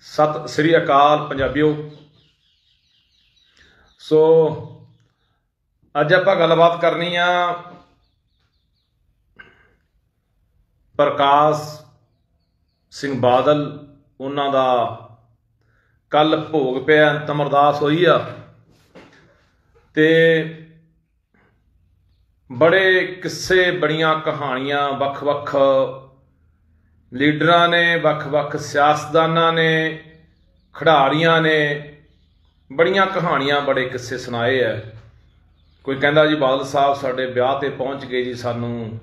ਸਤਿ ਸ੍ਰੀ ਅਕਾਲ ਪੰਜਾਬੀਓ। ਸੋ, ਅੱਜ ਆਪਾਂ ਗੱਲਬਾਤ ਕਰਨੀ ਆ ਪ੍ਰਕਾਸ਼ ਸਿੰਘ ਬਾਦਲ, ਉਹਨਾਂ ਦਾ ਕੱਲ ਭੋਗ ਪਿਆ, ਅੰਤਮ ਅਰਦਾਸ ਹੋਈ ਆ। ਤੇ ਬੜੇ ਕਿੱਸੇ ਬੜੀਆਂ ਕਹਾਣੀਆਂ ਵੱਖ-ਵੱਖ ਲੀਡਰਾਂ ਨੇ, ਵੱਖ-ਵੱਖ ਸਿਆਸਤਦਾਨਾਂ ਨੇ, ਖਿਡਾਰੀਆਂ ਨੇ ਬੜੀਆਂ ਕਹਾਣੀਆਂ ਬੜੇ ਕਿੱਸੇ ਸੁਣਾਏ ਐ। ਕੋਈ ਕਹਿੰਦਾ ਜੀ ਬਾਦਲ ਸਾਹਿਬ ਸਾਡੇ ਵਿਆਹ ਤੇ ਪਹੁੰਚ ਗਏ ਜੀ ਸਾਨੂੰ,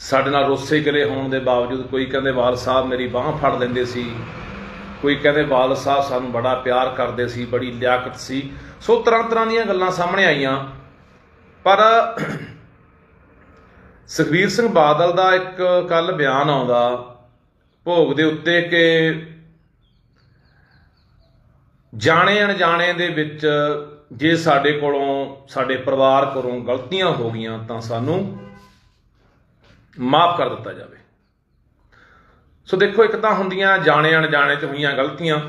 ਸਾਡੇ ਨਾਲ ਰੋਸੇ ਗਲੇ ਹੋਣ ਦੇ ਬਾਵਜੂਦ ਕੋਈ ਕਹਿੰਦੇ ਬਾਦਲ ਸਾਹਿਬ ਮੇਰੀ ਬਾਹ ਫੜ ਲੈਂਦੇ ਸੀ, ਕੋਈ ਕਹਿੰਦੇ ਬਾਦਲ ਸਾਹਿਬ ਸਾਨੂੰ ਬੜਾ ਪਿਆਰ ਕਰਦੇ ਸੀ, ਬੜੀ ਲਿਆਕਤ ਸੀ। ਸੋ ਤਰ੍ਹਾਂ ਤਰ੍ਹਾਂ ਦੀਆਂ ਗੱਲਾਂ ਸਾਹਮਣੇ ਆਈਆਂ, ਪਰ ਸੁਖਬੀਰ ਸਿੰਘ ਬਾਦਲ ਦਾ ਇੱਕ ਕੱਲ ਬਿਆਨ ਆਉਂਦਾ, ਭੋਗ ਦੇ ਉੱਤੇ ਕਿ ਜਾਣੇ ਅਣਜਾਣੇ ਦੇ ਵਿੱਚ ਜੇ ਸਾਡੇ ਕੋਲੋਂ, ਸਾਡੇ ਪਰਿਵਾਰ ਕੋਲੋਂ ਗਲਤੀਆਂ ਹੋ ਗਈਆਂ ਤਾਂ ਸਾਨੂੰ ਮਾਫ ਕਰ ਦਿੱਤਾ ਜਾਵੇ। ਸੋ ਦੇਖੋ, ਇੱਕ ਤਾਂ ਹੁੰਦੀਆਂ ਜਾਣੇ ਅਣਜਾਣੇ ਚ ਹੋਈਆਂ ਗਲਤੀਆਂ।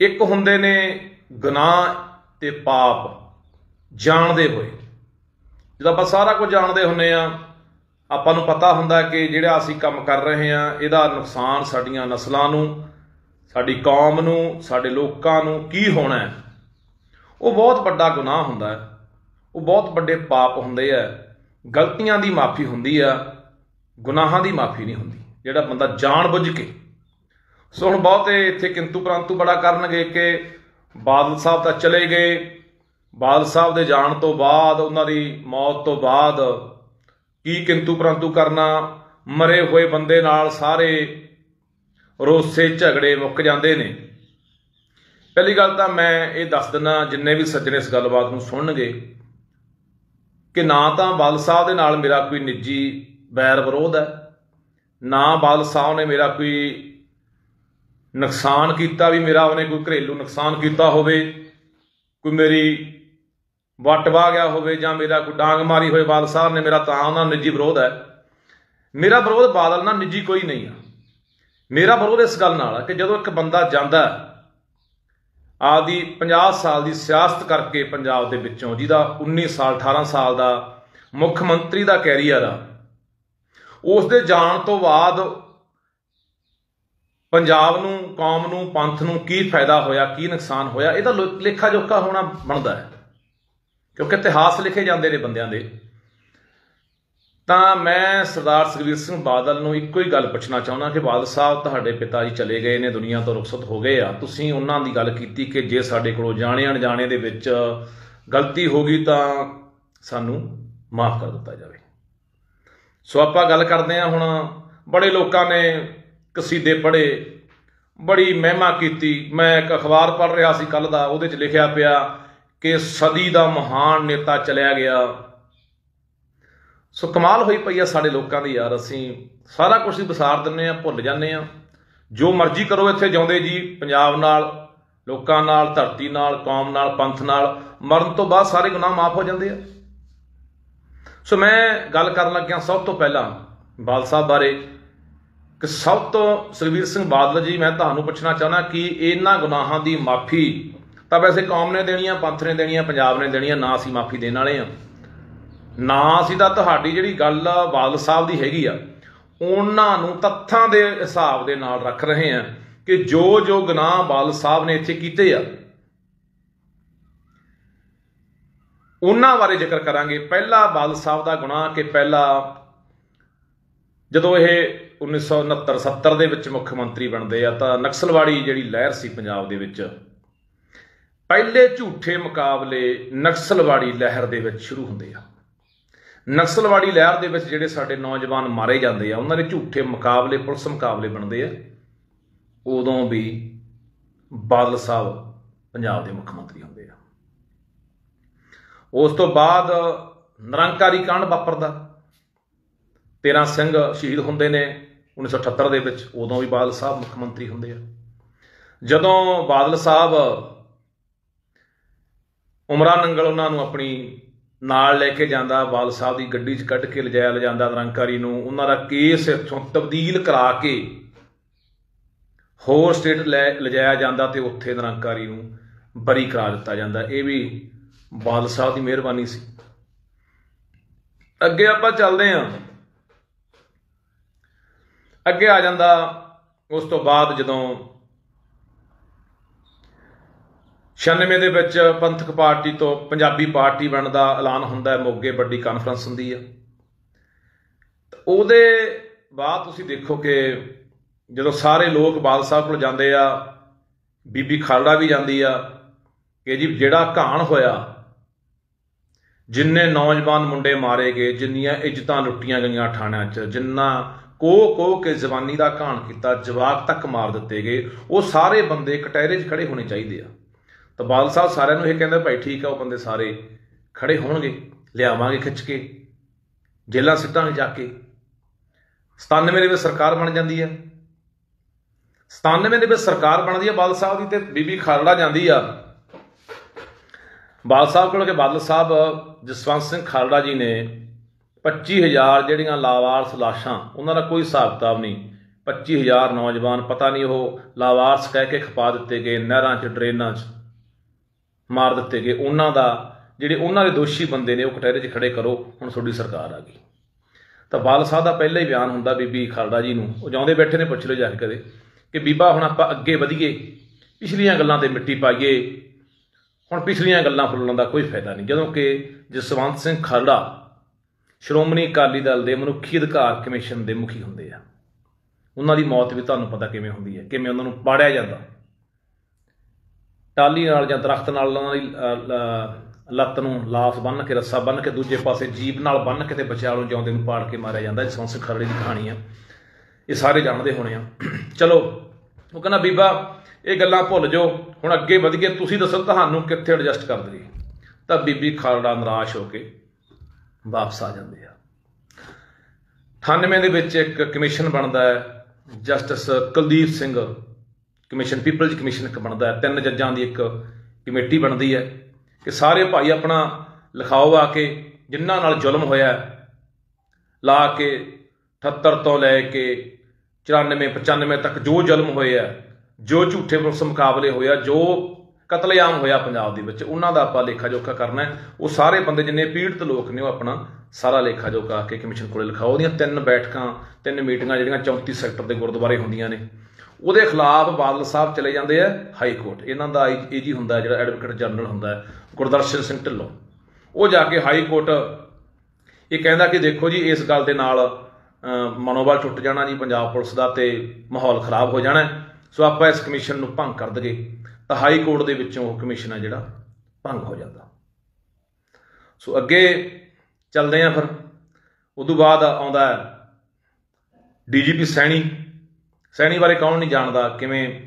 ਇੱਕ ਹੁੰਦੇ ਨੇ ਗੁਨਾਹ ਤੇ ਪਾਪ ਜਾਣਦੇ ਹੋਏ। ਜਦੋਂ ਆਪਾਂ ਸਾਰਾ ਕੁਝ ਜਾਣਦੇ ਹੁੰਨੇ ਆ, ਆਪਾਂ ਨੂੰ ਪਤਾ ਹੁੰਦਾ ਕਿ ਜਿਹੜਾ ਅਸੀਂ ਕੰਮ ਕਰ ਰਹੇ ਆ ਇਹਦਾ ਨੁਕਸਾਨ ਸਾਡੀਆਂ ਨਸਲਾਂ ਨੂੰ, ਸਾਡੀ ਕੌਮ ਨੂੰ, ਸਾਡੇ ਲੋਕਾਂ ਨੂੰ ਕੀ ਹੋਣਾ ਹੈ? ਉਹ ਬਹੁਤ ਵੱਡਾ ਗੁਨਾਹ ਹੁੰਦਾ ਹੈ। ਉਹ ਬਹੁਤ ਵੱਡੇ ਪਾਪ ਹੁੰਦੇ ਆ। ਗਲਤੀਆਂ ਦੀ ਮਾਫੀ ਹੁੰਦੀ ਆ, ਗੁਨਾਹਾਂ ਦੀ ਮਾਫੀ ਨਹੀਂ ਹੁੰਦੀ। ਜਿਹੜਾ ਬੰਦਾ ਜਾਣ ਬੁੱਝ ਕੇ। ਸੋ ਹੁਣ ਬਹੁਤੇ ਇੱਥੇ ਕਿੰਤੂ ਪਰੰਤੂ ਬੜਾ ਕਰਨਗੇ ਕਿ ਬਾਦਲ ਸਾਹਿਬ ਤਾਂ ਚਲੇ ਗਏ। ਬਾਦਲ ਸਾਹਿਬ ਦੇ ਜਾਣ ਤੋਂ ਬਾਅਦ, ਉਹਨਾਂ ਦੀ ਮੌਤ ਤੋਂ ਬਾਅਦ ਕੀ ਕਿੰਤੂ ਪਰੰਤੂ ਕਰਨਾ, ਮਰੇ ਹੋਏ ਬੰਦੇ ਨਾਲ ਸਾਰੇ ਰੋਸੇ ਝਗੜੇ ਮੁੱਕ ਜਾਂਦੇ ਨੇ। ਪਹਿਲੀ ਗੱਲ ਤਾਂ ਮੈਂ ਇਹ ਦੱਸ ਦਿੰਨਾ ਜਿੰਨੇ ਵੀ ਸੱਜਣ ਇਸ ਗੱਲਬਾਤ ਨੂੰ ਸੁਣਨਗੇ, ਕਿ ਨਾ ਤਾਂ ਬਾਦਲ ਸਾਹਿਬ ਦੇ ਨਾਲ ਮੇਰਾ ਕੋਈ ਨਿੱਜੀ ਵੈਰ ਵਿਰੋਧ ਹੈ, ਨਾ ਬਾਦਲ ਸਾਹਿਬ ਨੇ ਮੇਰਾ ਕੋਈ ਨੁਕਸਾਨ ਕੀਤਾ ਵੀ ਮੇਰਾ ਉਹਨੇ ਕੋਈ ਘਰੇਲੂ ਨੁਕਸਾਨ ਕੀਤਾ ਹੋਵੇ, ਕੋਈ ਮੇਰੀ ਵੱਟ ਵਾ ਗਿਆ ਹੋਵੇ ਜਾਂ ਮੇਰਾ ਕੋਈ ਡਾਂਗ ਮਾਰੀ ਹੋਵੇ ਬਾਦਲ ਸਾਹਿਬ ਨੇ ਮੇਰਾ ਤਾਂ ਉਹਨਾਂ ਨਿੱਜੀ ਵਿਰੋਧ ਹੈ। ਮੇਰਾ ਵਿਰੋਧ ਬਾਦਲ ਨਾਲ ਨਿੱਜੀ ਕੋਈ ਨਹੀਂ ਆ। ਮੇਰਾ ਵਿਰੋਧ ਇਸ ਗੱਲ ਨਾਲ ਹੈ ਕਿ ਜਦੋਂ ਇੱਕ ਬੰਦਾ ਜਾਂਦਾ ਆਦੀ 50 ਸਾਲ ਦੀ ਸਿਆਸਤ ਕਰਕੇ ਪੰਜਾਬ ਦੇ ਵਿੱਚੋਂ, ਜਿਹਦਾ 19 ਸਾਲ 18 ਸਾਲ ਦਾ ਮੁੱਖ ਮੰਤਰੀ ਦਾ ਕੈਰੀਅਰ ਆ ਉਸ ਦੇ ਜਾਣ ਤੋਂ ਬਾਅਦ ਪੰਜਾਬ ਨੂੰ, ਕੌਮ ਨੂੰ, ਪੰਥ ਨੂੰ ਕੀ ਫਾਇਦਾ ਹੋਇਆ, ਕੀ ਨੁਕਸਾਨ ਹੋਇਆ ਇਹਦਾ ਲੇਖਾ ਜੋਖਾ ਹੋਣਾ ਬਣਦਾ ਹੈ। ਕਿਉਂਕਿ ਇਤਿਹਾਸ ਲਿਖੇ ਜਾਂਦੇ ਨੇ ਬੰਦਿਆਂ ਦੇ। ਤਾਂ ਮੈਂ ਸਰਦਾਰ ਸੁਖਬੀਰ ਸਿੰਘ ਬਾਦਲ ਨੂੰ ਇੱਕੋ ਹੀ ਗੱਲ ਪੁੱਛਣਾ ਚਾਹੁੰਦਾ ਕਿ ਬਾਦਲ ਸਾਹਿਬ ਤੁਹਾਡੇ ਪਿਤਾ ਜੀ ਚਲੇ ਗਏ ਨੇ, ਦੁਨੀਆ ਤੋਂ ਰੁਖਸਤ ਹੋ ਗਏ ਆ। ਤੁਸੀਂ ਉਹਨਾਂ ਦੀ ਗੱਲ ਕੀਤੀ ਕਿ ਜੇ ਸਾਡੇ ਕੋਲੋਂ ਜਾਣੇ ਅਣਜਾਣੇ ਦੇ ਵਿੱਚ ਗਲਤੀ ਹੋ ਗਈ ਤਾਂ ਸਾਨੂੰ ਮਾਫ ਕਰ ਦਿੱਤਾ ਜਾਵੇ। ਸੋ ਆਪਾਂ ਗੱਲ ਕਰਦੇ ਹਾਂ ਹੁਣ, ਬੜੇ ਲੋਕਾਂ ਨੇ ਕਸੀਦੇ ਪੜ੍ਹੇ, ਬੜੀ ਮਹਿਮਾ ਕੀਤੀ। ਮੈਂ ਇੱਕ ਅਖਬਾਰ ਪੜ੍ਹ ਰਿਹਾ ਸੀ ਕੱਲ ਦਾ, ਉਹਦੇ 'ਚ ਲਿਖਿਆ ਪਿਆ ਕਿ ਸਦੀ ਦਾ ਮਹਾਨ ਨੇਤਾ ਚਲਿਆ ਗਿਆ। ਸੋ ਕਮਾਲ ਹੋਈ ਪਈ ਆ ਸਾਡੇ ਲੋਕਾਂ ਦੀ ਯਾਰ। ਅਸੀਂ ਸਾਰਾ ਕੁਝ ਹੀ ਵਿਸਾਰ ਦਿੰਨੇ ਆ, ਭੁੱਲ ਜਾਂਦੇ ਆ। ਜੋ ਮਰਜ਼ੀ ਕਰੋ ਇੱਥੇ ਜਿਉਂਦੇ ਜੀ, ਪੰਜਾਬ ਨਾਲ, ਲੋਕਾਂ ਨਾਲ, ਧਰਤੀ ਨਾਲ, ਕੌਮ ਨਾਲ, ਪੰਥ ਨਾਲ, ਮਰਨ ਤੋਂ ਬਾਅਦ ਸਾਰੇ ਗੁਨਾਹ ਮਾਫ ਹੋ ਜਾਂਦੇ ਆ। ਸੋ ਮੈਂ ਗੱਲ ਕਰਨ ਲੱਗਿਆ ਸਭ ਤੋਂ ਪਹਿਲਾਂ ਬਾਲ ਸਾਹਿਬ ਬਾਰੇ ਕਿ ਸਭ ਤੋਂ ਸੁਖਬੀਰ ਸਿੰਘ ਬਾਦਲ ਜੀ, ਮੈਂ ਤੁਹਾਨੂੰ ਪੁੱਛਣਾ ਚਾਹੁੰਦਾ ਕਿ ਇਹਨਾਂ ਗੁਨਾਹਾਂ ਦੀ ਮਾਫੀ ਤਾਂ ਵੈਸੇ ਕੌਮ ਨੇ ਦੇਣੀਆਂ, ਪੰਥ ਨੇ ਦੇਣੀਆਂ, ਪੰਜਾਬ ਨੇ ਦੇਣੀਆਂ, ਨਾ ਅਸੀਂ ਮਾਫੀ ਦੇਣ ਵਾਲੇ ਆ ਨਾ ਅਸੀਂ ਤਾਂ ਤੁਹਾਡੀ ਜਿਹੜੀ ਗੱਲ ਬਾਦਲ ਸਾਹਿਬ ਦੀ ਹੈਗੀ ਆ, ਉਹਨਾਂ ਨੂੰ ਤੱਥਾਂ ਦੇ ਹਿਸਾਬ ਦੇ ਨਾਲ ਰੱਖ ਰਹੇ ਆ ਕਿ ਜੋ ਜੋ ਗੁਨਾਹ ਬਾਦਲ ਸਾਹਿਬ ਨੇ ਇੱਥੇ ਕੀਤੇ ਆ, ਉਹਨਾਂ ਬਾਰੇ ਜ਼ਿਕਰ ਕਰਾਂਗੇ। ਪਹਿਲਾ ਬਾਦਲ ਸਾਹਿਬ ਦਾ ਗੁਨਾਹ ਕਿ ਪਹਿਲਾ ਜਦੋਂ ਇਹ 1969 70 ਦੇ ਵਿੱਚ ਮੁੱਖ ਮੰਤਰੀ ਬਣਦੇ ਆ, ਤਾਂ ਨਕਸਲਵਾੜੀ ਜਿਹੜੀ ਲਹਿਰ ਸੀ ਪੰਜਾਬ ਦੇ ਵਿੱਚ ਪਹਿਲੇ ਝੂਠੇ ਮੁਕਾਬਲੇ ਨਕਸਲਵਾੜੀ ਲਹਿਰ ਦੇ ਵਿੱਚ ਸ਼ੁਰੂ ਹੁੰਦੇ ਆ। ਨਕਸਲਵਾੜੀ ਲਹਿਰ ਦੇ ਵਿੱਚ ਜਿਹੜੇ ਸਾਡੇ ਨੌਜਵਾਨ ਮਾਰੇ ਜਾਂਦੇ ਆ, ਉਹਨਾਂ ਦੇ ਝੂਠੇ ਮੁਕਾਬਲੇ, ਪੁਲਿਸ ਮੁਕਾਬਲੇ ਬਣਦੇ ਆ। ਉਦੋਂ ਵੀ ਬਾਦਲ ਸਾਹਿਬ ਪੰਜਾਬ ਦੇ ਮੁੱਖ ਮੰਤਰੀ ਹੁੰਦੇ ਆ। ਉਸ ਤੋਂ ਬਾਅਦ ਨਿਰੰਕਾਰੀ ਕਾਂਡ ਵਾਪਰਦਾ। 13 ਸਿੰਘ ਸ਼ਹੀਦ ਹੁੰਦੇ ਨੇ 1978 ਦੇ ਵਿੱਚ, ਉਦੋਂ ਵੀ ਬਾਦਲ ਸਾਹਿਬ ਮੁੱਖ ਮੰਤਰੀ ਹੁੰਦੇ ਆ। ਜਦੋਂ ਬਾਦਲ ਸਾਹਿਬ ਉਮਰਾ ਨੰਗਲ ਉਹਨਾਂ ਨੂੰ ਆਪਣੀ ਨਾਲ ਲੈ ਕੇ ਜਾਂਦਾ ਬਾਲ ਸਾਹਿਬ ਦੀ ਗੱਡੀ 'ਚ ਕੱਢ ਕੇ ਲਿਜਾਇਆ, ਲਿਜਾਂਦਾ ਨਿਰੰਕਾਰੀ ਨੂੰ। ਉਹਨਾਂ ਦਾ ਕੇਸ ਇੱਥੋਂ ਤਬਦੀਲ ਕਰਾ ਕੇ ਹੋਰ ਸਟੇਟ ਲੈ, ਲਿਜਾਇਆ ਜਾਂਦਾ ਤੇ ਉੱਥੇ ਨਿਰੰਕਾਰੀ ਨੂੰ ਬਰੀ ਕਰਾ ਦਿੱਤਾ ਜਾਂਦਾ। ਇਹ ਵੀ ਬਾਲ ਸਾਹਿਬ ਦੀ ਮਿਹਰਬਾਨੀ ਸੀ। ਅੱਗੇ ਆਪਾਂ ਚੱਲਦੇ ਹਾਂ। ਅੱਗੇ ਆ ਜਾਂਦਾ, ਉਸ ਤੋਂ ਬਾਅਦ ਜਦੋਂ 96 ਦੇ ਵਿੱਚ ਪੰਥਕ ਪਾਰਟੀ ਤੋਂ ਪੰਜਾਬੀ ਪਾਰਟੀ ਬਣਨ ਦਾ ਐਲਾਨ ਹੁੰਦਾ ਹੈ, ਮੋਗੇ ਵੱਡੀ ਕਾਨਫਰੰਸ ਹੁੰਦੀ ਹੈ ਉਹਦੇ ਬਾਅਦ ਤੁਸੀਂ ਦੇਖੋ ਕਿ ਜਦੋਂ ਸਾਰੇ ਲੋਕ ਬਾਲ ਸਾਹਿਬ ਕੋਲ ਜਾਂਦੇ ਆ, ਬੀਬੀ ਖਾਲੜਾ ਵੀ ਜਾਂਦੀ ਆ, ਕਿ ਜੀ ਜਿਹੜਾ ਘਾਣ ਹੋਇਆ, ਜਿੰਨੇ ਨੌਜਵਾਨ ਮੁੰਡੇ ਮਾਰੇ ਗਏ, ਜਿੰਨੀਆਂ ਇੱਜ਼ਤਾਂ ਲੁੱਟੀਆਂ ਗਈਆਂ ਥਾਣਿਆਂ 'ਚ, ਜਿੰਨਾ ਕੋ ਕੋ ਕੇ ਜਵਾਨੀ ਦਾ ਘਾਣ ਕੀਤਾ, ਜਵਾਕ ਤੱਕ ਮਾਰ ਦਿੱਤੇ ਗਏ, ਉਹ ਸਾਰੇ ਬੰਦੇ ਕਟਹਿਰੇ 'ਚ ਖੜੇ ਹੋਣੇ ਚਾਹੀਦੇ ਆ। ਤਾਂ ਬਾਦਲ ਸਾਹਿਬ ਸਾਰਿਆਂ ਨੂੰ ਇਹ ਕਹਿੰਦਾ ਭਾਈ ਠੀਕ ਆ, ਉਹ ਬੰਦੇ ਸਾਰੇ ਖੜੇ ਹੋਣਗੇ, ਲਿਆਵਾਂਗੇ ਖਿੱਚ ਕੇ ਜੇਲਾਂ ਸਿੱਟਾਂਗੇ ਜਾ ਕੇ। 97 ਦੇ ਵਿੱਚ ਸਰਕਾਰ ਬਣ ਜਾਂਦੀ ਹੈ 97 ਦੇ ਵਿੱਚ ਸਰਕਾਰ ਬਣਦੀ ਹੈ ਬਾਦਲ ਸਾਹਿਬ ਦੀ ਤੇ ਬੀਬੀ ਖਾਲੜਾ ਜਾਂਦੀ ਆ। ਬਾਦਲ ਸਾਹਿਬ ਕੋਲ ਕੇ ਬਾਦਲ ਸਾਹਿਬ, ਜਸਵੰਤ ਸਿੰਘ ਖਾਲੜਾ ਜੀ ਨੇ 25000 ਜਿਹੜੀਆਂ ਲਾਵਾਰਸ ਲਾਸ਼ਾਂ, ਉਹਨਾਂ ਦਾ ਕੋਈ ਹਿਸਾਬ ਕਿਤਾਬ ਨਹੀਂ। 25000 ਨੌਜਵਾਨ, ਪਤਾ ਨਹੀਂ ਉਹ ਲਾਵਾਰਸ ਕਹਿ ਕੇ ਖਪਾ ਦਿੱਤੇ ਗਏ ਨਹਿਰਾਂ 'ਚ, ਡਰੇਨਾਂ 'ਚ। ਮਾਰ ਦਿੱਤੇ ਗਏ। ਉਹਨਾਂ ਦਾ, ਜਿਹੜੇ ਉਹਨਾਂ ਦੇ ਦੋਸ਼ੀ ਬੰਦੇ ਨੇ, ਉਹ ਕਟਹਿਰੇ 'ਚ ਖੜੇ ਕਰੋ। ਹੁਣ ਤੁਹਾਡੀ ਸਰਕਾਰ ਆ ਗਈ। ਤਾਂ ਬਾਲ ਸਾਹਿਬ ਦਾ ਪਹਿਲਾ ਹੀ ਬਿਆਨ ਹੁੰਦਾ ਬੀਬੀ ਖਰੜਾ ਜੀ ਨੂੰ। ਉਹ ਜਾਉਂਦੇ ਬੈਠੇ ਨੇ, ਪੁੱਛ ਲਓ ਜਾ ਕੇ ਕਦੇ। ਕਿ ਬੀਬਾ, ਹੁਣ ਆਪਾਂ ਅੱਗੇ ਵਧੀਏ। ਪਿਛਲੀਆਂ ਗੱਲਾਂ ਤੇ ਮਿੱਟੀ ਪਾਈਏ। ਹੁਣ ਪਿਛਲੀਆਂ ਗੱਲਾਂ ਫੁੱਲਣ ਦਾ ਕੋਈ ਫਾਇਦਾ ਨਹੀਂ। ਜਦੋਂ ਕਿ ਜਸਵੰਤ ਸਿੰਘ ਖਰੜਾ ਸ਼੍ਰੋਮਣੀ ਅਕਾਲੀ ਦਲ ਦੇ ਮਨੁੱਖੀ ਅਧਿਕਾਰ ਕਮਿਸ਼ਨ ਦੇ ਮੁਖੀ ਹੁੰਦੇ ਆ। ਉਹਨਾਂ ਦੀ ਮੌਤ ਵੀ ਤੁਹਾਨੂੰ ਪਤਾ ਕਿਵੇਂ ਹੁੰਦੀ ਹੈ, ਕਿਵੇਂ ਉਹਨਾਂ ਨੂੰ ਪਾੜਿਆ ਜਾਂਦਾ। ਟਾਲੀ ਨਾਲ ਜਾਂ ਦਰਖਤ ਨਾਲ ਉਹਨਾਂ ਦੀ ਲੱਤ ਨੂੰ ਲਾਸ ਬੰਨ ਕੇ, ਰੱਸਾ ਬੰਨ ਕੇ ਦੂਜੇ ਪਾਸੇ ਜੀਪ ਨਾਲ ਬੰਨ ਕੇ ਤੇ ਬਚਿਆ ਜਿਉਂਦੇ ਨੂੰ ਪਾੜ ਕੇ ਮਾਰਿਆ ਜਾਂਦਾ। ਇਹ ਸੰਸ ਖਰੜੇ ਦੀ ਕਹਾਣੀ ਆ। ਇਹ ਸਾਰੇ ਜਾਣਦੇ ਹੋਣੇ ਆ। ਚਲੋ, ਉਹ ਕਹਿੰਦਾ, ਬੀਬਾ, ਇਹ ਗੱਲਾਂ ਭੁੱਲ ਜਾਓ। ਹੁਣ ਅੱਗੇ ਵਧੀਏ, ਤੁਸੀਂ ਦੱਸੋ ਤੁਹਾਨੂੰ ਕਿੱਥੇ ਐਡਜਸਟ ਕਰ ਦਈਏ। ਤਾਂ ਬੀਬੀ ਖਾਲੜਾ ਨਿਰਾਸ਼ ਹੋ ਕੇ ਵਾਪਸ ਆ ਜਾਂਦੇ ਆ। 98 ਦੇ ਵਿੱਚ ਇੱਕ ਕਮਿਸ਼ਨ ਬਣਦਾ ਹੈ, justice Kuldeep Singh. Commission, people's commission ਇੱਕ ਬਣਦਾ ਹੈ। ਤਿੰਨ ਜੱਜਾਂ ਦੀ ਇੱਕ ਕਮੇਟੀ ਬਣਦੀ ਹੈ ਕਿ ਸਾਰੇ ਭਾਈ ਆਪਣਾ ਲਿਖਾਓ ਆ ਕੇ ਜਿਨ੍ਹਾਂ ਨਾਲ ਜ਼ੁਲਮ ਹੋਇਆ ਲਾ ਕੇ 78 ਤੋਂ ਲੈ ਕੇ 94 95 ਤੱਕ ਜੋ ਜ਼ੁਲਮ ਹੋਏ ਆ ਜੋ ਝੂਠੇ ਪੁਲਿਸ ਮੁਕਾਬਲੇ ਹੋਇਆ, ਜੋ ਕਤਲੇਆਮ ਹੋਇਆ ਪੰਜਾਬ ਦੇ ਵਿੱਚ, ਉਹਨਾਂ ਦਾ ਆਪਾਂ ਲੇਖਾ ਜੋਖਾ ਕਰਨਾ ਹੈ। ਉਹ ਸਾਰੇ ਬੰਦੇ ਜਿੰਨੇ ਪੀੜਤ ਲੋਕ ਨੇ, ਉਹ ਆਪਣਾ ਸਾਰਾ ਲੇਖਾ ਜੋਖਾ ਕੇ ਕਮਿਸ਼ਨ ਕੋਲੇ ਲਿਖਾਓ। ਉਹਦੀਆਂ ਤਿੰਨ ਬੈਠਕਾਂ, ਤਿੰਨ ਮੀਟਿੰਗਾਂ ਜਿਹੜੀਆਂ 34 ਸੈਕਟਰ ਦੇ ਗੁਰਦੁਆਰੇ ਹੁੰਦੀਆਂ ਨੇ। ਉਹਦੇ ਖਿਲਾਫ ਬਾਦਲ ਸਾਹਿਬ ਚਲੇ ਜਾਂਦੇ ਆ ਹਾਈ ਕੋਰਟ। ਇਹਨਾਂ ਦਾ ਇਹ ਜੀ ਹੁੰਦਾ ਜਿਹੜਾ ਐਡਵੋਕੇਟ ਜਨਰਲ ਹੁੰਦਾ ਗੁਰਦਰਸ਼ਨ ਸਿੰਘ ਢਿੱਲੋਂ। ਉਹ ਜਾ ਕੇ ਹਾਈ ਕੋਰਟ, ਇਹ ਕਹਿੰਦਾ ਕਿ ਦੇਖੋ ਜੀ, ਇਸ ਗੱਲ ਦੇ ਨਾਲ ਮਨੋਬਲ ਟੁੱਟ ਜਾਣਾ ਜੀ ਪੰਜਾਬ ਪੁਲਿਸ ਦਾ ਤੇ ਮਾਹੌਲ ਖਰਾਬ ਹੋ ਜਾਣਾ ਸੋ ਆਪਾਂ ਇਸ ਕਮਿਸ਼ਨ ਨੂੰ ਭੰਗ ਕਰ ਦਗੇ ਤਾਂ ਹਾਈ ਕੋਰਟ ਦੇ ਵਿੱਚੋਂ ਉਹ ਕਮਿਸ਼ਨ ਆ ਜਿਹੜਾ ਭੰਗ ਹੋ ਜਾਂਦਾ। ਸੋ ਅੱਗੇ ਚੱਲਦੇ ਆ ਫਿਰ। ਉਦੋਂ ਬਾਅਦ ਆਉਂਦਾ ਡੀਜੀਪੀ ਸੈਣੀ। ਸੈਣੀ ਬਾਰੇ ਕੌਣ ਨਹੀਂ ਜਾਣਦਾ? ਕਿਵੇਂ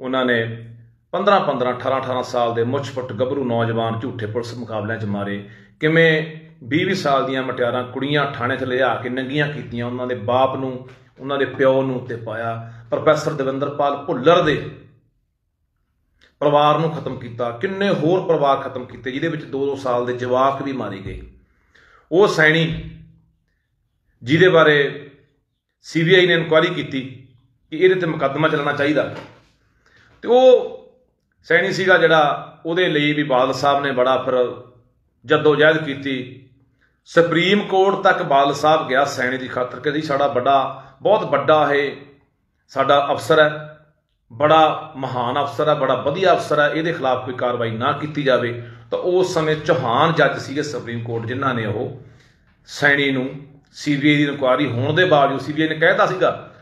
ਉਹਨਾਂ ਨੇ 15 15 18 18 ਸਾਲ ਦੇ ਮੁੱਛ-ਫੁੱਟ ਗੱਭਰੂ ਨੌਜਵਾਨ ਝੂਠੇ ਪੁਲਿਸ ਮੁਕਾਬਲਿਆਂ 'ਚ ਮਾਰੇ। ਕਿਵੇਂ 20 ਸਾਲ ਦੀਆਂ ਮਟਿਆਰਾਂ ਕੁੜੀਆਂ ਥਾਣੇ 'ਚ ਲਿਆ ਕੇ ਨੰਗੀਆਂ ਕੀਤੀਆਂ, ਉਹਨਾਂ ਦੇ ਬਾਪ ਨੂੰ, ਉਹਨਾਂ ਦੇ ਪਿਓ ਨੂੰ ਉੱਤੇ ਪਾਇਆ। ਪ੍ਰੋਫੈਸਰ ਦਵਿੰਦਰਪਾਲ ਭੁੱਲਰ ਦੇ ਪਰਿਵਾਰ ਨੂੰ ਖਤਮ ਕੀਤਾ। ਕਿੰਨੇ ਹੋਰ ਪਰਿਵਾਰ ਖਤਮ ਕੀਤੇ, ਜਿਹਦੇ ਵਿੱਚ 2-2 ਸਾਲ ਦੇ ਜਵਾਕ ਵੀ ਮਾਰੇ ਗਏ। ਉਹ ਸੈਣੀ ਜਿਹਦੇ ਬਾਰੇ ਸੀਬੀਆਈ ਨੇ ਇਨਕੁਆਇਰੀ ਕੀਤੀ ਕਿ ਇਹਦੇ ਤੇ ਮੁਕੱਦਮਾ ਚੱਲਣਾ ਚਾਹੀਦਾ। ਤੇ ਉਹ ਸੈਣੀ ਸੀਗਾ ਜਿਹੜਾ ਉਹਦੇ ਲਈ ਵੀ ਬਾਦਲ ਸਾਹਿਬ ਨੇ ਬੜਾ ਫਿਰ ਜਦੋਜਹਿਦ ਕੀਤੀ। ਸੁਪਰੀਮ ਕੋਰਟ ਤੱਕ ਬਾਦਲ ਸਾਹਿਬ ਗਿਆ ਸੈਣੀ ਦੀ ਖਾਤਰ ਕਿ ਸਾਡਾ ਵੱਡਾ, ਬਹੁਤ ਵੱਡਾ ਹੈ ਸਾਡਾ ਅਫਸਰ ਹੈ। ਬੜਾ ਮਹਾਨ ਅਫਸਰ ਹੈ, ਬੜਾ ਵਧੀਆ ਅਫਸਰ ਹੈ, ਇਹਦੇ ਖਿਲਾਫ ਕੋਈ ਕਾਰਵਾਈ ਨਾ ਕੀਤੀ ਜਾਵੇ। ਤਾਂ ਉਸ ਸਮੇਂ ਚੌਹਾਨ ਜੱਜ ਸੀਗੇ ਸੁਪਰੀਮ ਕੋਰਟ, ਜਿਨ੍ਹਾਂ ਨੇ ਉਹ ਸੈਣੀ ਨੂੰ, ਸੀਬੀਆਈ ਦੀ ਇਨਕੁਆਇਰੀ ਹੋਣ ਦੇ ਬਾਵਜੂਦ ਸੀਬੀਆਈ ਨੇ ਕਹਿਤਾ ਸੀਗਾ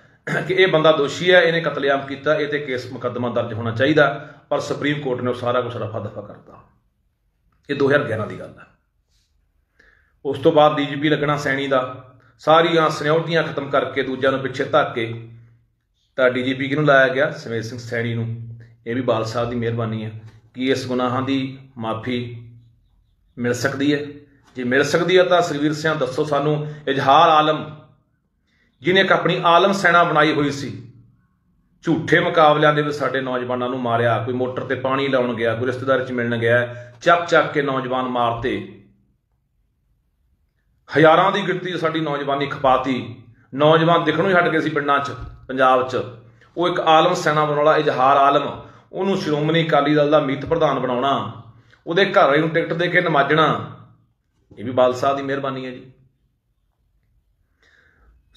ਕਿ ਇਹ ਬੰਦਾ ਦੋਸ਼ੀ ਹੈ, ਇਹਨੇ ਕਤਲੇਆਮ ਕੀਤਾ, ਇਹ ਤੇ ਕੇਸ ਮੁਕੱਦਮਾ ਦਰਜ ਹੋਣਾ ਚਾਹੀਦਾ, ਪਰ ਸੁਪਰੀਮ ਕੋਰਟ ਨੇ ਉਹ ਸਾਰਾ ਕੁਝ ਰਫਾ ਦਫਾ ਕਰਤਾ। ਇਹ 2011 ਦੀ ਗੱਲ ਹੈ। ਉਸ ਤੋਂ ਬਾਅਦ ਡੀਜੀਪੀ ਲੱਗਣਾ ਸੈਣੀ ਦਾ। ਸਾਰੀਆਂ ਸਿਕਿਉਰਟੀਆਂ ਖਤਮ ਕਰਕੇ ਦੂਜਿਆਂ ਨੂੰ ਪਿੱਛੇ ਧੱਕ ਕੇ ਤਾਂ ਡੀਜੀਪੀ ਕਿਹਨੂੰ ਲਾਇਆ ਗਿਆ? ਸਮੇਤ ਸਿੰਘ ਸੈਣੀ ਨੂੰ। ਇਹ ਵੀ ਬਾਲ ਸਾਹਿਬ ਦੀ ਮਿਹਰਬਾਨੀ ਹੈ ਕਿ ਇਸ ਗੁਨਾਹਾਂ ਦੀ ਮਾਫੀ ਮਿਲ ਸਕਦੀ ਹੈ। ਜੇ ਮਿਲ ਸਕਦੀ ਹੈ ਤਾਂ ਸਰਵੀਰ ਸਿੰਘ, ਦੱਸੋ ਸਾਨੂੰ, ਇਜ਼ਹਾਰ ਆਲਮ ਜਿਹਨੇ ਇੱਕ ਆਪਣੀ ਆਲਮ ਸੈਨਾ ਬਣਾਈ ਹੋਈ ਸੀ। ਝੂਠੇ ਮੁਕਾਬਲਿਆਂ ਦੇ ਵਿੱਚ ਸਾਡੇ ਨੌਜਵਾਨਾਂ ਨੂੰ ਮਾਰਿਆ, ਕੋਈ ਮੋਟਰ ਤੇ ਪਾਣੀ ਲਾਉਣ ਗਿਆ, ਕੋਈ ਰਿਸ਼ਤੇਦਾਰ ਚ ਮਿਲਣ ਗਿਆ, ਚੱਕ ਚੱਕ ਕੇ ਨੌਜਵਾਨ ਮਾਰਤੇ। ਹਜ਼ਾਰਾਂ ਦੀ ਗਿਣਤੀ ਸਾਡੀ ਨੌਜਵਾਨੀ ਖਪਾਤੀ। ਨੌਜਵਾਨ ਦਿਖਣੋਂ ਹੀ ਹਟ ਗਏ ਸੀ ਪਿੰਡਾਂ 'ਚ, ਪੰਜਾਬ 'ਚ। ਉਹ ਇੱਕ ਆਲਮ ਸੈਨਾ ਬਣਾਉਣ ਵਾਲਾ ਇਜ਼ਹਾਰ ਆਲਮ, ਉਹਨੂੰ ਸ਼੍ਰੋਮਣੀ ਅਕਾਲੀ ਦਲ ਦਾ ਮੀਤ ਪ੍ਰਧਾਨ ਬਣਾਉਣਾ, ਉਹਦੇ ਘਰ ਵਾਲੇ ਨੂੰ ਟਿਕਟ ਦੇ ਕੇ ਨਮਾਜਣਾ ਇਹ ਵੀ ਬਾਲ ਸਾਹਿਬ ਦੀ ਮਿਹਰਬਾਨੀ ਹੈ ਜੀ।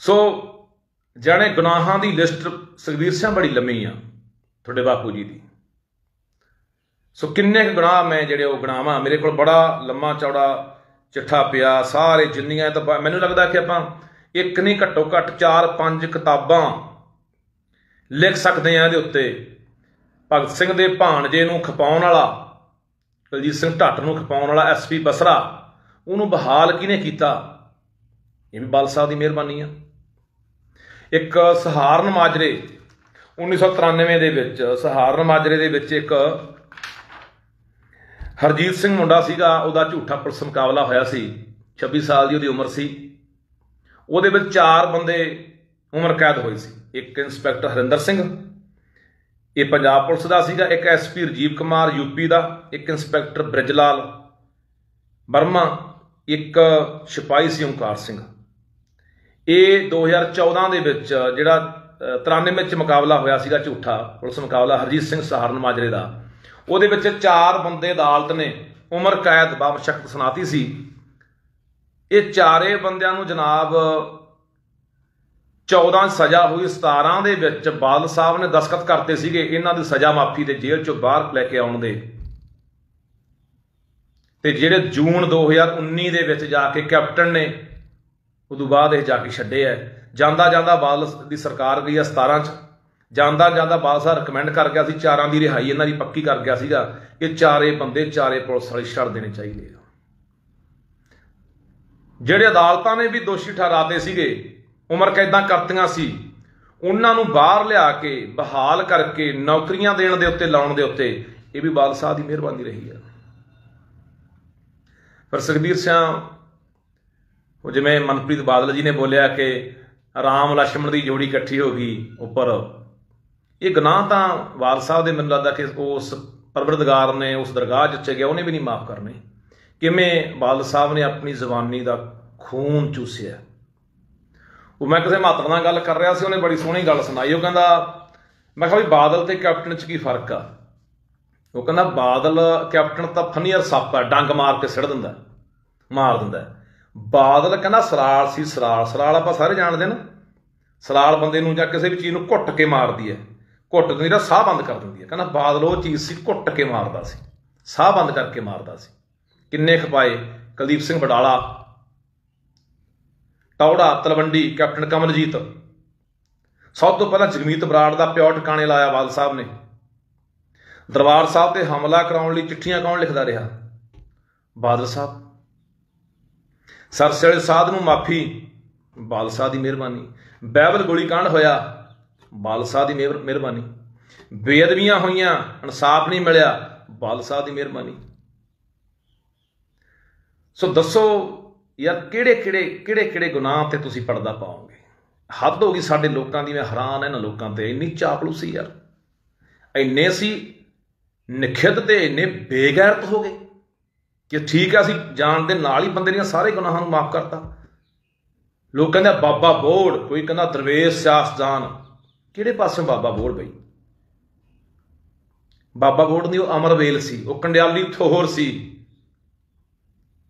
ਸੋ ਜਾਣੇ ਗੁਨਾਹਾਂ ਦੀ ਲਿਸਟ ਸੁਖਬੀਰ ਸਿੰਘ ਬੜੀ ਲੰਮੀ ਆ, ਤੁਹਾਡੇ ਬਾਪੂ ਜੀ ਦੀ। ਸੋ ਕਿੰਨੇ ਕੁ ਗੁਨਾਹ ਮੈਂ ਜਿਹੜੇ ਉਹ ਗੁਨਾਹਾਂ, ਮੇਰੇ ਕੋਲ ਬੜਾ ਲੰਮਾ ਚੌੜਾ ਚਿੱਠਾ ਪਿਆ, ਸਾਰੇ ਜਿੰਨੀਆਂ ਤਾਂ ਮੈਨੂੰ ਲੱਗਦਾ ਕਿ ਆਪਾਂ ਇੱਕ ਨਹੀਂ, ਘੱਟੋ ਘੱਟ 4-5 ਕਿਤਾਬਾਂ ਲਿਖ ਸਕਦੇ ਆ ਇਹਦੇ ਉੱਤੇ। ਭਗਤ ਸਿੰਘ ਦੇ ਭਾਣਜੇ ਨੂੰ ਖਪਾਉਣ ਵਾਲਾ, ਕੁਲਜੀਤ ਸਿੰਘ ਢੱਟ ਨੂੰ ਖਪਾਉਣ ਵਾਲਾ ਐਸਪੀ ਬਸਰਾ, ਉਹਨੂੰ ਬਹਾਲ ਕਿਹਨੇ ਕੀਤਾ? ਇਹ ਵੀ ਬਾਲ ਸਾਹਿਬ ਦੀ ਮਿਹਰਬਾਨੀ ਆ। ਇੱਕ ਸਹਾਰਨ ਮਾਜਰੇ 1993 ਦੇ ਵਿੱਚ ਸਹਾਰਨ ਮਾਜਰੇ ਦੇ ਵਿੱਚ ਇੱਕ ਹਰਜੀਤ ਸਿੰਘ ਮੁੰਡਾ ਸੀਗਾ, ਉਹਦਾ ਝੂਠਾ ਪੁਲਿਸ ਮੁਕਾਬਲਾ ਹੋਇਆ ਸੀ 26 ਸਾਲ ਦੀ ਉਹਦੀ ਉਮਰ ਸੀ। ਉਹਦੇ ਵਿੱਚ ਚਾਰ ਬੰਦੇ ਉਮਰ ਕੈਦ ਹੋਈ ਸੀ, ਇੱਕ ਇੰਸਪੈਕਟਰ ਹਰਿੰਦਰ ਸਿੰਘ, ਇਹ ਪੰਜਾਬ ਪੁਲਿਸ ਦਾ ਸੀਗਾ, ਇੱਕ ਐਸਪੀ ਰਜੀਵ ਕੁਮਾਰ ਯੂਪੀ ਦਾ, ਇੱਕ ਇੰਸਪੈਕਟਰ ਬ੍ਰਿਜਲਾਲ ਬਰਮਾ ਇੱਕ ਸਿਪਾਹੀ ਸੀ ਓਂਕਾਰ ਸਿੰਘ। ਇਹ 2014 ਦੇ ਵਿੱਚ ਜਿਹੜਾ ਅ, 93 ਵਿੱਚ ਮੁਕਾਬਲਾ ਹੋਇਆ ਸੀਗਾ ਝੂਠਾ ਪੁਲਿਸ ਮੁਕਾਬਲਾ ਹਰਜੀਤ ਸਿੰਘ ਸਹਾਰਨ ਮਾਜਰੇ ਦਾ। ਉਹਦੇ ਵਿੱਚ ਚਾਰ ਬੰਦੇ ਅਦਾਲਤ ਨੇ ਉਮਰ ਕੈਦ ਬਾਮਸ਼ਕਤ ਸੁਣਾਤੀ ਸੀ। ਇਹ ਚਾਰੇ ਬੰਦਿਆਂ ਨੂੰ ਜਨਾਬ 14 ਸਜ਼ਾ ਹੋਈ 17 ਦੇ ਵਿੱਚ ਬਾਦਲ ਸਾਹਿਬ ਨੇ ਦਸਖਤ ਕਰਤੇ ਸੀਗੇ ਇਹਨਾਂ ਦੀ ਸਜ਼ਾ ਮਾਫੀ ਦੇ ਜੇਲ੍ਹ ਚੋਂ ਬਾਹਰ ਲੈ ਕੇ ਆਉਣ ਦੇ। ਤੇ ਜਿਹੜੇ ਜੂਨ 2019 ਦੇ ਵਿੱਚ ਜਾ ਕੇ ਕੈਪਟਨ ਨੇ ਉਦੋਂ ਬਾਅਦ ਇਹ ਜਾ ਕੇ ਛੱਡੇ ਐ। ਜਾਂਦਾ ਜਾਂਦਾ ਬਾਦਲ ਦੀ ਸਰਕਾਰ ਗਈ ਆ 17 ਚ। ਜਾਂਦਾ ਜਾਂਦਾ ਬਾਦਲ ਸਾਹਿਬ ਰეკਮੈਂਡ ਕਰ ਗਿਆ ਸੀ ਚਾਰਾਂ ਦੀ ਰਿਹਾਈ, ਇਹਨਾਂ ਦੀ ਪੱਕੀ ਕਰ ਗਿਆ ਸੀਗਾ ਕਿ ਚਾਰੇ ਬੰਦੇ ਚਾਰੇ ਪੁਲਿਸ ਵਾਲੇ ਛੱਡ ਦੇਣੇ ਚਾਹੀਦੇ ਆ। ਜਿਹੜੇ ਅਦਾਲਤਾਂ ਨੇ ਵੀ ਦੋਸ਼ੀ ਠਹਿਰਾਤੇ ਸੀਗੇ, ਉਮਰ ਕੈਦਾਂ ਕਰਤੀਆਂ ਸੀ, ਉਹਨਾਂ ਨੂੰ ਬਾਹਰ ਲਿਆ ਕੇ ਬਹਾਲ ਕਰਕੇ ਨੌਕਰੀਆਂ ਦੇਣ ਦੇ ਉੱਤੇ, ਲਾਉਣ ਦੇ ਉੱਤੇ, ਇਹ ਵੀ ਬਾਦਲ ਸਾਹਿਬ ਦੀ ਮਿਹਰਬਾਨੀ ਰਹੀ ਹੈ ਪਰ ਸੁਖਬੀਰ ਸਿੰਘ ਉਹ ਜਿਵੇਂ ਮਨਪ੍ਰੀਤ ਬਾਦਲ ਜੀ ਨੇ ਬੋਲਿਆ ਕਿ ਰਾਮ ਲక్ష్మణ ਦੀ ਜੋੜੀ ਇਕੱਠੀ ਹੋ ਗਈ ਉੱਪਰ। ਇਹ ਗਨਾਹ ਤਾਂ ਵਾਲ ਸਾਹਿਬ ਦੇ ਮੈਨੂੰ ਲੱਗਦਾ ਕਿ ਉਸ ਪਰਵਰਦਗਾਰ ਨੇ ਉਸ ਦਰਗਾਹ ਜਿੱਥੇ ਗਿਆ, ਉਹਨੇ ਵੀ ਨਹੀਂ ਮਾਫ ਕਰਨੇ। ਕਿਵੇਂ ਬਾਦਲ ਸਾਹਿਬ ਨੇ ਆਪਣੀ ਜ਼ੁਬਾਨੀ ਦਾ ਖੂਨ ਚੂਸਿਆ। ਉਹ ਮੈਂ ਕਿਸੇ ਮਾਤਰ ਨਾਲ ਗੱਲ ਕਰ ਰਿਹਾ ਸੀ, ਉਹਨੇ ਬੜੀ ਸੋਹਣੀ ਗੱਲ ਸੁਣਾਈ। ਉਹ ਕਹਿੰਦਾ, ਮੈਂ ਕਿਹਾ ਵੀ ਬਾਦਲ ਤੇ ਕੈਪਟਨ 'ਚ ਕੀ ਫ਼ਰਕ ਆ? ਉਹ ਕਹਿੰਦਾ, ਬਾਦਲ ਕੈਪਟਨ ਤਾਂ ਫਨੀਅਰ ਸੱਪ ਆ, ਡੰਗ ਮਾਰ ਕੇ ਸਿੜ ਦਿੰਦਾ, ਮਾਰ ਦਿੰਦਾ। ਬਾਦਲ ਕਹਿੰਦਾ ਸਰਾਲ ਸੀ, ਸਰਾਲ ਸਰਾਲ ਆਪਾਂ ਸਾਰੇ ਜਾਣਦੇ ਨਾ। ਸਰਾਲ ਬੰਦੇ ਨੂੰ ਜਾਂ ਕਿਸੇ ਵੀ ਚੀਜ਼ ਨੂੰ ਘੁੱਟ ਕੇ ਮਾਰਦੀ ਹੈ। ਘੁੱਟ ਦਿੰਦੀ ਜਿਹੜਾ ਸਾਹ ਬੰਦ ਕਰ ਦਿੰਦੀ ਹੈ। ਕਹਿੰਦਾ ਬਾਦਲ ਉਹ ਚੀਜ਼ ਸੀ, ਘੁੱਟ ਕੇ ਮਾਰਦਾ ਸੀ। ਸਾਹ ਬੰਦ ਕਰਕੇ ਮਾਰਦਾ ਸੀ। ਕਿੰਨੇ ਖਪਾਏ ਕੁਲਦੀਪ ਸਿੰਘ ਬਡਾਲਾ ਟੌੜਾ, ਤਲਵੰਡੀ, ਕੈਪਟਨ ਕਮਲਜੀਤ। ਸਭ ਤੋਂ ਪਹਿਲਾਂ ਜਗਮੀਤ ਬਰਾੜ ਦਾ ਪਿਓ ਟਿਕਾਣੇ ਲਾਇਆ ਬਾਦਲ ਸਾਹਿਬ ਨੇ। ਦਰਬਾਰ ਸਾਹਿਬ ਤੇ ਹਮਲਾ ਕਰਾਉਣ ਲਈ ਚਿੱਠੀਆਂ ਕੌਣ ਲਿਖਦਾ ਰਿਹਾ? ਬਾਦਲ ਸਾਹਿਬ। ਸਰਸੇ ਵਾਲੇ ਸਾਧ ਨੂੰ ਮਾਫੀ ਬਾਲਸਾਹ ਦੀ ਮਿਹਰਬਾਨੀ। ਬਹਿਬਲ ਗੋਲੀकांड ਹੋਇਆ ਬਾਦਲ ਦੀ ਮਿਹਰ- ਮਿਹਰਬਾਨੀ। ਬੇਅਦਬੀਆਂ ਹੋਈਆਂ, ਇਨਸਾਫ ਨਹੀਂ ਮਿਲਿਆ ਬਾਦਲ ਦੀ ਮਿਹਰਬਾਨੀ। ਸੋ ਦੱਸੋ, ਯਾਰ ਕਿਹੜੇ ਕਿਹੜੇ ਕਿਹੜੇ ਕਿਹੜੇ ਗੁਨਾਹ ਤੇ ਤੁਸੀਂ ਪਰਦਾ ਪਾਓਗੇ? ਹੱਦ ਹੋ ਗਈ ਸਾਡੇ ਲੋਕਾਂ ਦੀ, ਮੈਂ ਹੈਰਾਨ ਇਹਨਾਂ ਲੋਕਾਂ ਤੇ, ਇੰਨੀ ਚਾਪਲੂਸੀ ਯਾਰ। ਇੰਨੇ ਸੀ, ਨਿਖਿੱਧ ਤੇ ਇੰਨੇ ਬੇਗੈਰਤ ਹੋ ਗਏ। ਕਿ ਠੀਕ ਹੈ ਅਸੀਂ ਜਾਣ ਦੇ ਨਾਲ ਹੀ ਬੰਦੇ ਦੀਆਂ ਸਾਰੇ ਗੁਨਾਹਾਂ ਨੂੰ ਮਾਫ ਕਰਤਾ। ਲੋਕ ਕਹਿੰਦੇ ਬਾਬਾ ਬੋੜ, ਕੋਈ ਕਹਿੰਦਾ ਦਰਵੇਸ਼ ਸਿਆਸਤਦਾਨ ਕਿਹੜੇ ਪਾਸੇ ਬਾਬਾ ਬੋੜ ਬਈ? ਬਾਬਾ ਬੋੜ ਨਹੀਂ, ਉਹ ਅਮਰਵੇਲ ਸੀ, ਉਹ ਕੰਡਿਆਲੀ ਥੋਹਰ ਸੀ।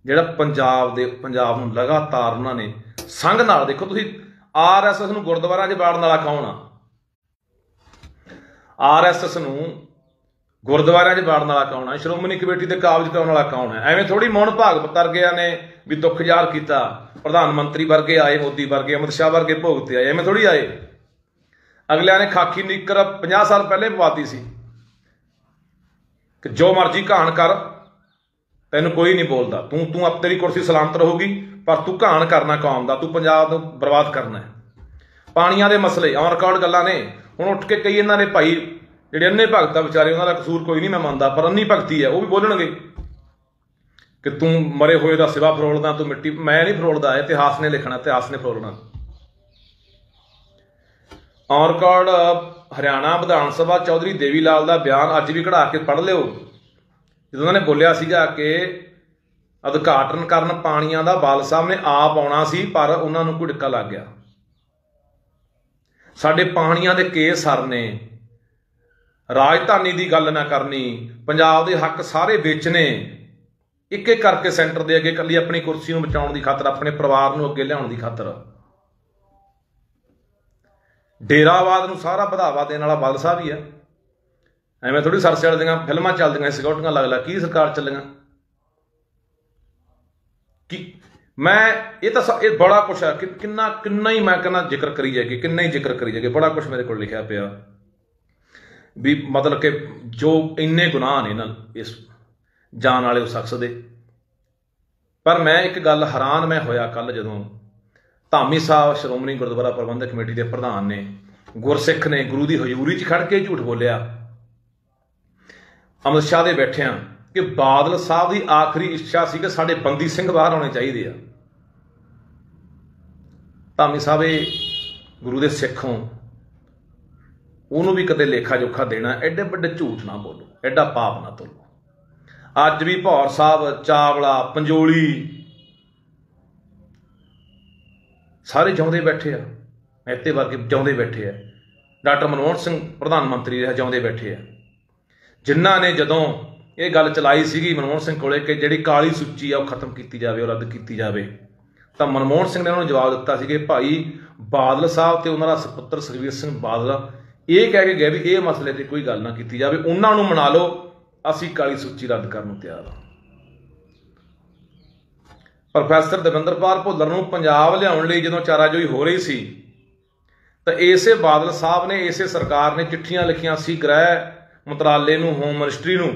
ਜਿਹੜਾ ਪੰਜਾਬ ਦੇ, ਪੰਜਾਬ ਨੂੰ ਲਗਾਤਾਰ ਉਹਨਾਂ ਨੇ ਸੰਗ ਨਾਲ, ਦੇਖੋ ਤੁਸੀਂ ਆਰਐਸਐਸ ਨੂੰ ਗੁਰਦੁਆਰਾ 'ਚ ਬਾੜਨ ਵਾਲਾ ਕੌਣ ਆ? ਆਰਐਸਐਸ ਨੂੰ ਗੁਰਦੁਆਰਿਆਂ 'ਚ ਬਾੜਨ ਵਾਲਾ ਕੌਣ ਹੈ ਸ਼੍ਰੋਮਣੀ ਕਮੇਟੀ ਦੇ ਕਾਬਜ ਕਰਾਉਣ ਵਾਲਾ ਕੌਣ ਹੈ? ਐਵੇਂ ਥੋੜੀ ਮੌਨ ਭਾਗਵਤ ਵਰਗਿਆਂ ਨੇ ਵੀ ਦੁੱਖ ਜ਼ਾਹਰ ਕੀਤਾ। ਪ੍ਰਧਾਨ ਮੰਤਰੀ ਵਰਗੇ ਆਏ, ਮੋਦੀ ਵਰਗੇ, ਅਮਿਤ ਸ਼ਾਹ ਵਰਗੇ ਭੋਗਤੇ ਆਏ। ਐਵੇਂ ਥੋੜੀ ਆਏ। ਅਗਲਿਆਂ ਨੇ ਖਾਕੀ ਨਿੱਕਰ 50 ਸਾਲ ਪਹਿਲੇ ਪਵਾਤੀ ਸੀ। ਕਿ ਜੋ ਮਰਜ਼ੀ ਕਹਾਣ ਕਰ, ਤੈਨੂੰ ਕੋਈ ਨਹੀਂ ਬੋਲਦਾ। ਤੂੰ ਤੂੰ ਆਪ ਤੇਰੀ ਕੁਰਸੀ ਸਲਾਮਤ ਰਹੂਗੀ, ਪਰ ਤੂੰ ਕਹਾਣ ਕਰਨਾ ਕੌਮ ਦਾ? ਤੂੰ ਪੰਜਾਬ ਨੂੰ ਬਰਬਾਦ ਕਰਨਾ ਹੈ। ਪਾਣੀਆਂ ਦੇ ਮਸਲੇ ਔਨ ਰਿਕਾਰਡ ਗੱਲਾਂ ਨੇ। ਹੁਣ ਉੱਠ ਕੇ ਕਈ ਇਹਨਾਂ ਨੇ ਭਾਈ ਜਿਹੜੇ ਅੰਨੇ ਭਗਤ ਆ ਵਿਚਾਰੇ, ਉਹਨਾਂ ਦਾ ਕਸੂਰ ਕੋਈ ਨਹੀਂ ਮੈਂ ਮੰਨਦਾ, ਪਰ ਅੰਨੀ ਭਗਤੀ ਹੈ ਉਹ ਵੀ ਬੋਲਣਗੇ ਕਿ ਤੂੰ ਮਰੇ ਹੋਏ ਦਾ ਸਿਵਾ ਫਰੋਲਦਾ, ਤੂੰ ਮਿੱਟੀ, ਮੈਂ ਨਹੀਂ ਫਰੋਲਦਾ, ਇਤਿਹਾਸ ਨੇ ਲਿਖਣਾ, ਇਤਿਹਾਸ ਨੇ ਫਰੋਲਣਾ। ਔਨ ਰਿਕਾਰਡ ਹਰਿਆਣਾ ਵਿਧਾਨ ਸਭਾ, ਚੌਧਰੀ ਦੇਵੀ ਲਾਲ ਦਾ ਬਿਆਨ ਅੱਜ ਵੀ ਕਢਾ ਕੇ ਪੜ੍ਹ ਲਿਓ। ਜਦੋਂ ਉਹਨਾਂ ਨੇ ਬੋਲਿਆ ਸੀਗਾ ਕਿ ਉਦਘਾਟਨ ਕਰਨ ਪਾਣੀਆਂ ਦਾ ਬਾਲ ਸਾਹਿਬ ਨੇ ਆਪ ਆਉਣਾ ਸੀ, ਪਰ ਉਹਨਾਂ ਨੂੰ ਕੋਈ ਲੱਗ ਗਿਆ। ਸਾਡੇ ਪਾਣੀਆਂ ਦੇ ਕੇਸ ਸਰ ਨੇ ਰਾਜਧਾਨੀ ਦੀ ਗੱਲ ਨਾ ਕਰਨੀ। ਪੰਜਾਬ ਦੇ ਹੱਕ ਸਾਰੇ ਵੇਚਣੇ। ਇੱਕ ਇੱਕ ਕਰਕੇ ਸੈਂਟਰ ਦੇ ਅੱਗੇ ਕੱਲੀ ਆਪਣੀ ਕੁਰਸੀ ਨੂੰ ਬਚਾਉਣ ਦੀ ਖਾਤਰ, ਆਪਣੇ ਪਰਿਵਾਰ ਨੂੰ ਅੱਗੇ ਲਿਆਉਣ ਦੀ ਖਾਤਰ। ਡੇਰਾਵਾਦ ਨੂੰ ਸਾਰਾ ਵਧਾਵਾ ਦੇਣ ਵਾਲਾ ਬਲ ਸਾਹਿਬ ਹੀ ਆ। ਐਵੇਂ ਥੋੜੀ ਸਰਸੇ ਵਾਲੇ ਦੀਆਂ ਫਿਲਮਾਂ ਚੱਲਦੀਆਂ, ਸਿਕਿਉਰਟੀਆਂ ਲੱਗ ਲੱਗ ਕੀ ਸਰਕਾਰ ਚੱਲੀਆਂ? ਕਿ ਮੈਂ, ਇਹ ਤਾਂ ਸ- ਇਹ ਬੜਾ ਕੁਛ ਹੈ ਕਿ ਕਿੰਨਾ ਕਿੰਨਾ ਹੀ ਮੈਂ ਕਹਿੰਦਾ ਜ਼ਿਕਰ ਕਰੀ ਜਾਏਗੀ ਕਿੰਨਾ ਹੀ ਜ਼ਿਕਰ ਕਰੀ ਜਾਏਗੀ ਬੜਾ ਕੁਛ ਮੇਰੇ ਕੋਲ ਲਿਖਿਆ ਪਿਆ। ਵੀ ਮਤਲਬ ਕਿ ਜੋ ਇੰਨੇ ਗੁਨਾਹ ਨੇ ਇਹਨਾਂ ਇਸ ਜਾਣ ਵਾਲੇ ਉਸ ਸ਼ਖਸ ਦੇ। ਪਰ ਮੈਂ ਇੱਕ ਗੱਲ ਹੈਰਾਨ ਮੈਂ ਹੋਇਆ ਕੱਲ ਜਦੋਂ ਧਾਮੀ ਸਾਹਿਬ ਸ਼੍ਰੋਮਣੀ ਗੁਰਦੁਆਰਾ ਪ੍ਰਬੰਧਕ ਕਮੇਟੀ ਦੇ ਪ੍ਰਧਾਨ ਨੇ ਗੁਰਸਿੱਖ ਨੇ ਗੁਰੂ ਦੀ ਹਜ਼ੂਰੀ 'ਚ ਖੜ ਕੇ ਝੂਠ ਬੋਲਿਆ। ਅਮਰ ਸ਼ਾਹ ਦੇ ਬੈਠਿਆਂ ਕਿ ਬਾਦਲ ਸਾਹਿਬ ਦੀ ਆਖਰੀ ਇੱਛਾ ਸੀ ਕਿ ਸਾਡੇ ਬੰਦੀ ਸਿੰਘ ਬਾਹਰ ਆਉਣੇ ਚਾਹੀਦੇ ਆ। ਧਾਮੀ ਸਾਹਿਬ ਇਹ ਗੁਰੂ ਦੇ ਸਿੱਖੋਂ ਉਹਨੂੰ ਵੀ ਕਦੇ ਲੇਖਾ ਜੋਖਾ ਦੇਣਾ, ਐਡੇ ਵੱਡੇ ਝੂਠ ਨਾ ਬੋਲੋ, ਐਡਾ ਪਾਪ ਨਾ ਤੋਲੋ। ਅੱਜ ਵੀ ਭੌਰ ਸਾਹਿਬ, ਚਾਵਲਾ, ਪੰਜੋਲੀ ਸਾਰੇ ਜਿਉਂਦੇ ਬੈਠੇ ਆ। ਮਹਿਤੇ ਵਰਗੇ ਜਿਉਂਦੇ ਬੈਠੇ ਆ। ਡਾਕਟਰ ਮਨਮੋਹਨ ਸਿੰਘ, ਪ੍ਰਧਾਨ ਮੰਤਰੀ ਰਿਹਾ, ਜਿਉਂਦੇ ਬੈਠੇ ਆ। ਜਿਨ੍ਹਾਂ ਨੇ ਜਦੋਂ ਇਹ ਗੱਲ ਚਲਾਈ ਸੀਗੀ ਮਨਮੋਹਨ ਸਿੰਘ ਕੋਲੇ ਕਿ ਜਿਹੜੀ ਕਾਲੀ ਸੂਚੀ ਆ ਉਹ ਖਤਮ ਕੀਤੀ ਜਾਵੇ, ਉਹ ਰੱਦ ਕੀਤੀ ਜਾਵੇ, ਤਾਂ ਮਨਮੋਹਨ ਸਿੰਘ ਨੇ ਉਹਨਾਂ ਨੂੰ ਜਵਾਬ ਦਿੱਤਾ ਸੀ ਕਿ ਭਾਈ ਬਾਦਲ ਸਾਹਿਬ ਤੇ ਉਹਨਾਂ ਦਾ ਸੁਪੁੱਤਰ ਸੁਖਵੀਰ ਸਿੰਘ ਬਾਦਲ ਇਹ ਕਹਿ ਕੇ ਗਿਆ ਵੀ ਇਹ ਮਸਲੇ ਤੇ ਕੋਈ ਗੱਲ ਨਾ ਕੀਤੀ ਜਾਵੇ, ਉਹਨਾਂ ਨੂੰ ਮਨਾ ਲਓ, ਅਸੀਂ ਕਾਲੀ ਸੂਚੀ ਰੱਦ ਕਰਨ ਨੂੰ ਤਿਆਰ ਹਾਂ। ਪ੍ਰੋਫੈਸਰ ਦਵਿੰਦਰਪਾਲ ਭੁੱਲਰ ਨੂੰ ਪੰਜਾਬ ਲਿਆਉਣ ਲਈ ਜਦੋਂ ਚਾਰਾਜੋਈ ਹੋ ਰਹੀ ਸੀ, ਤਾਂ ਇਸੇ ਬਾਦਲ ਸਾਹਿਬ ਨੇ, ਇਸੇ ਸਰਕਾਰ ਨੇ ਚਿੱਠੀਆਂ ਲਿਖੀਆਂ ਸੀ ਗ੍ਰਹਿ ਮੰਤਰਾਲੇ ਨੂੰ, ਹੋਮ ਮਿਨਿਸਟਰੀ ਨੂੰ,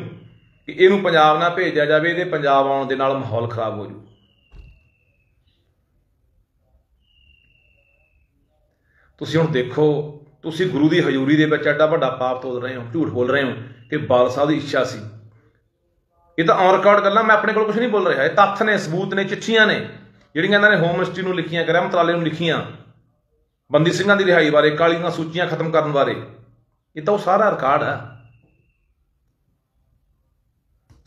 ਕਿ ਇਹਨੂੰ ਪੰਜਾਬ ਨਾ ਭੇਜਿਆ ਜਾਵੇ, ਇਹਦੇ ਪੰਜਾਬ ਆਉਣ ਦੇ ਨਾਲ ਮਾਹੌਲ ਖਰਾਬ ਹੋ ਜੂ। ਤੁਸੀਂ ਹੁਣ ਦੇਖੋ ਤੁਸੀਂ ਗੁਰੂ ਦੀ ਹਜ਼ੂਰੀ ਦੇ ਵਿੱਚ ਐਡਾ ਵੱਡਾ ਪਾਪ ਤੋਲ ਰਹੇ ਹੋ, ਝੂਠ ਬੋਲ ਰਹੇ ਹੋ ਕਿ ਬਾਲ ਸਾਹਿਬ ਦੀ ਇੱਛਾ ਸੀ। ਇਹ ਤਾਂ ਔਨ ਰਿਕਾਰਡ ਗੱਲਾਂ ਮੈਂ ਆਪਣੇ ਕੋਲ ਕੁਝ ਨਹੀਂ ਬੋਲ ਰਿਹਾ। ਇਹ ਤੱਥ ਨੇ, ਸਬੂਤ ਨੇ, ਚਿੱਠੀਆਂ ਨੇ, ਜਿਹੜੀਆਂ ਇਹਨਾਂ ਨੇ ਹੋਮ ਮਿਨਿਸਟਰੀ ਨੂੰ ਲਿਖੀਆਂ, ਗ੍ਰਹਿ ਮੰਤਰਾਲੇ ਨੂੰ ਲਿਖੀਆਂ, ਬੰਦੀ ਸਿੰਘਾਂ ਦੀ ਰਿਹਾਈ ਬਾਰੇ, ਕਾਲੀਆਂ ਸੂਚੀਆਂ ਖਤਮ ਕਰਨ ਬਾਰੇ। ਇਹ ਤਾਂ ਉਹ ਸਾਰਾ ਰਿਕਾਰਡ ਆ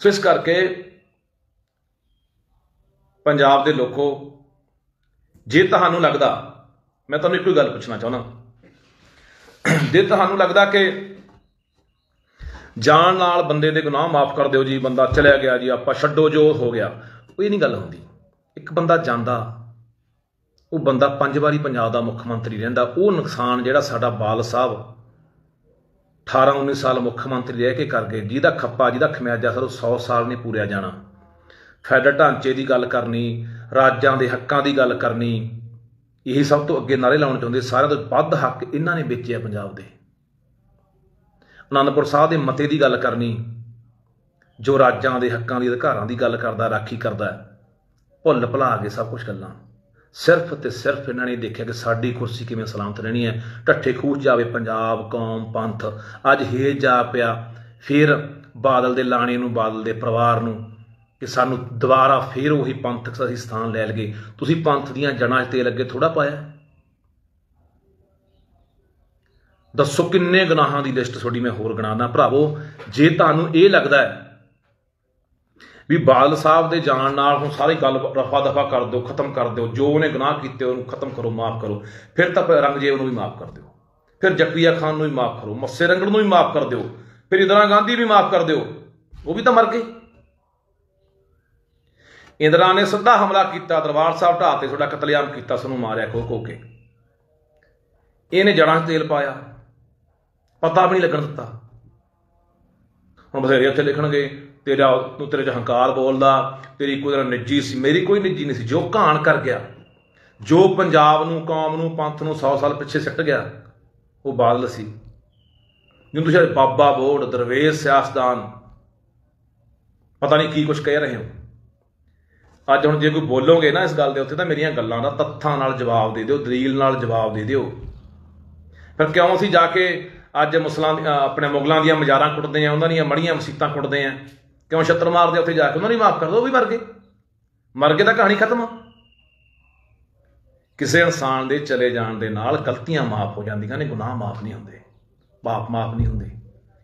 ਸੋ ਇਸ ਕਰਕੇ ਪੰਜਾਬ ਦੇ ਲੋਕੋ, ਜੇ ਤੁਹਾਨੂੰ ਲੱਗਦਾ, ਮੈਂ ਤੁਹਾਨੂੰ ਇੱਕੋ ਹੀ ਗੱਲ ਪੁੱਛਣਾ ਚਾਹੁੰਦਾ। ਜੇ ਤੁਹਾਨੂੰ ਲੱਗਦਾ ਕਿ ਜਾਣ ਨਾਲ ਬੰਦੇ ਦੇ ਗੁਨਾਹ ਮਾਫ ਕਰ ਦਿਓ ਜੀ, ਬੰਦਾ ਚਲਿਆ ਗਿਆ ਜੀ, ਆਪਾਂ ਛੱਡੋ ਜੋ ਹੋ ਗਿਆ। ਉਹ ਇਹ ਨਹੀਂ ਗੱਲ ਹੁੰਦੀ। ਇੱਕ ਬੰਦਾ ਜਾਂਦਾ, ਉਹ ਬੰਦਾ ਪੰਜ ਵਾਰੀ ਪੰਜਾਬ ਦਾ ਮੁੱਖ ਮੰਤਰੀ ਰਹਿੰਦਾ, ਉਹ ਨੁਕਸਾਨ ਜਿਹੜਾ ਸਾਡਾ ਬਾਲ ਸਾਹਿਬ 18 19 ਸਾਲ ਮੁੱਖ ਮੰਤਰੀ ਰਹਿ ਕੇ ਕਰ ਗਏ, ਜਿਹਦਾ ਖੱਪਾ, ਜਿਹਦਾ ਖਮਿਆਜਾ ਸਰ 100 ਸਾਲ ਨਹੀਂ ਪੂਰਿਆ ਜਾਣਾ। ਫੈਡਰਲ ਢਾਂਚੇ ਦੀ ਗੱਲ ਕਰਨੀ, ਰਾਜਾਂ ਦੇ ਹੱਕਾਂ ਦੀ ਗੱਲ ਕਰਨੀ ਇਹ ਸਭ ਤੋਂ ਅੱਗੇ ਨਾਰੇ ਲਾਉਣ ਚਾਹੁੰਦੇ ਸਾਰਿਆਂ ਤੋਂ ਵੱਧ ਹੱਕ ਇਹਨਾਂ ਨੇ ਵੇਚਿਆ ਪੰਜਾਬ ਦੇ। ਅਨੰਦਪੁਰ ਸਾਹਿਬ ਦੇ ਮਤੇ ਦੀ ਗੱਲ ਕਰਨੀ, ਜੋ ਰਾਜਾਂ ਦੇ ਹੱਕਾਂ ਦੀ ਅਧਿਕਾਰਾਂ ਦੀ ਗੱਲ ਕਰਦਾ, ਰਾਖੀ ਕਰਦਾ, ਭੁੱਲ ਭੁਲਾ ਕੇ ਸਭ ਕੁਝ ਗੱਲਾਂ। ਸਿਰਫ ਤੇ ਸਿਰਫ ਇਹਨਾਂ ਨੇ ਦੇਖਿਆ ਕਿ ਸਾਡੀ ਕੁਰਸੀ ਕਿਵੇਂ ਸਲਾਮਤ ਰਹਿਣੀ ਹੈ। ਢੱਠੇ ਖੂਹ ਜਾਵੇ ਪੰਜਾਬ, ਕੌਮ, ਪੰਥ। ਅੱਜ ਹੇਜ ਜਾ ਪਿਆ, ਫਿਰ ਬਾਦਲ ਦੇ ਲਾਣੇ ਨੂੰ, ਬਾਦਲ ਦੇ ਪਰਿਵਾਰ ਨੂੰ ਕਿ ਸਾਨੂੰ ਦੁਬਾਰਾ ਫਿਰ ਉਹੀ ਪੰਥਕ ਅਸੀਂ ਸਥਾਨ ਲੈ ਲਗੇ। ਤੁਸੀਂ ਪੰਥ ਦੀਆਂ ਜੜਾਂ 'ਚ ਤੇਲ ਅੱਗੇ ਥੋੜਾ ਪਾਇਆ। ਦੱਸੋ ਕਿੰਨੇ ਗੁਨਾਹਾਂ ਦੀ ਲਿਸਟ ਤੁਹਾਡੀ ਮੈਂ ਹੋਰ ਗਿਣਾਦਾ ਭਰਾਵੋ, ਜੇ ਤੁਹਾਨੂੰ ਇਹ ਲੱਗਦਾ ਹੈ ਵੀ ਬਾਦਲ ਸਾਹਿਬ ਦੇ ਜਾਣ ਨਾਲ ਹੁਣ ਸਾਰੀ ਗੱਲ ਰਫਾ ਦਫਾ ਕਰ ਦਿਓ, ਖਤਮ ਕਰ ਦਿਓ, ਜੋ ਉਹਨੇ ਗੁਨਾਹ ਕੀਤੇ ਉਹਨੂੰ ਖਤਮ ਕਰੋ, ਮਾਫ ਕਰੋ। ਫਿਰ ਤਾਂ ਫਿਰ ਨੂੰ ਵੀ ਮਾਫ ਕਰ ਦਿਓ। ਫਿਰ ਜਕਰੀਆ ਖਾਨ ਨੂੰ ਵੀ ਮਾਫ ਕਰੋ। ਮੱਸੇ ਰੰਗੜ ਨੂੰ ਵੀ ਮਾਫ ਕਰ ਦਿਓ। ਫਿਰ ਇੰਦਰਾ ਗਾਂਧੀ ਵੀ ਮਾਫ ਕਰ ਦਿਓ। ਉਹ ਵੀ ਤਾਂ ਮਰ ਗਏ। ਇੰਦਰਾ ਨੇ ਸਿੱਧਾ ਹਮਲਾ ਕੀਤਾ, ਦਰਬਾਰ ਸਾਹਿਬ ਢਾਹ ਤੇ ਤੁਹਾਡਾ ਕਤਲੇਆਮ ਕੀਤਾ, ਸਾਨੂੰ ਮਾਰਿਆ ਖੋ ਖੋ ਕੇ। ਇਹਨੇ ਜੜਾਂ 'ਚ ਤੇਲ ਪਾਇਆ, ਪਤਾ ਵੀ ਨਹੀਂ ਲੱਗਣ ਦਿੱਤਾ। ਹੁਣ ਬਥੇਰੇ ਉੱਥੇ ਲਿਖਣਗੇ, ਤੇਰਾ ਤੂੰ ਤੇਰੇ ਚ ਹੰਕਾਰ ਬੋਲਦਾ, ਤੇਰੀ ਕੋਈ ਤਰ੍ਹਾਂ ਨਿੱਜੀ ਸੀ, ਮੇਰੀ ਕੋਈ ਨਿੱਜੀ ਨਹੀਂ ਸੀ, ਜੋ ਘਾਣ ਕਰ ਗਿਆ, ਜੋ ਪੰਜਾਬ ਨੂੰ, ਕੌਮ ਨੂੰ, ਪੰਥ ਨੂੰ 100 ਸਾਲ ਪਿੱਛੇ ਸਿੱਟ ਗਿਆ, ਉਹ ਬਾਦਲ ਸੀ। ਜਿਹਨੂੰ ਤੁਸੀਂ ਬਾਬਾ ਬੋੜ, ਦਰਵੇਸ਼ ਸਿਆਸਦਾਨ, ਪਤਾ ਨਹੀਂ ਕੀ ਕੁਝ ਕਹਿ ਰਹੇ ਹੋ। ਅੱਜ ਹੁਣ ਜੇ ਕੋਈ ਬੋਲੋਗੇ ਨਾ ਇਸ ਗੱਲ ਦੇ ਉੱਤੇ ਤਾਂ ਮੇਰੀਆਂ ਗੱਲਾਂ ਦਾ ਤੱਥਾਂ ਨਾਲ ਜਵਾਬ ਦੇ ਦਿਓ, ਦਲੀਲ ਨਾਲ ਜਵਾਬ ਦੇ ਦਿਓ। ਫਿਰ ਕਿਉਂ ਅਸੀਂ ਜਾ ਕੇ ਅੱਜ ਮੁਸਲਾਂ ਆਪਣੇ ਮੁਗਲਾਂ ਦੀਆਂ ਮਜ਼ਾਰਾਂ ਕੁੱਟਦੇ ਆ, ਉਹਨਾਂ ਦੀਆਂ ਮੜੀਆਂ ਮਸੀਤਾਂ ਕੁੱਟਦੇ ਆ? ਕਿਉਂ ਛੱਤਰ ਮਾਰਦੇ ਉੱਥੇ ਜਾ ਕੇ? ਉਹਨਾਂ ਨੂੰ ਮਾਫ ਕਰ ਦੋ ਉਹ ਵੀ ਮਰ ਗਏ। ਮਰ ਗਏ ਤਾਂ ਕਹਾਣੀ ਖਤਮ। ਆ ਕਿਸੇ ਇਨਸਾਨ ਦੇ ਚਲੇ ਜਾਣ ਦੇ ਨਾਲ ਗਲਤੀਆਂ ਮਾਫ ਹੋ ਜਾਂਦੀਆਂ ਨੇ, ਗੁਨਾਹ ਮਾਫ ਨਹੀਂ ਹੁੰਦੇ। ਪਾਪ ਮਾਫ ਨਹੀਂ ਹੁੰਦੇ।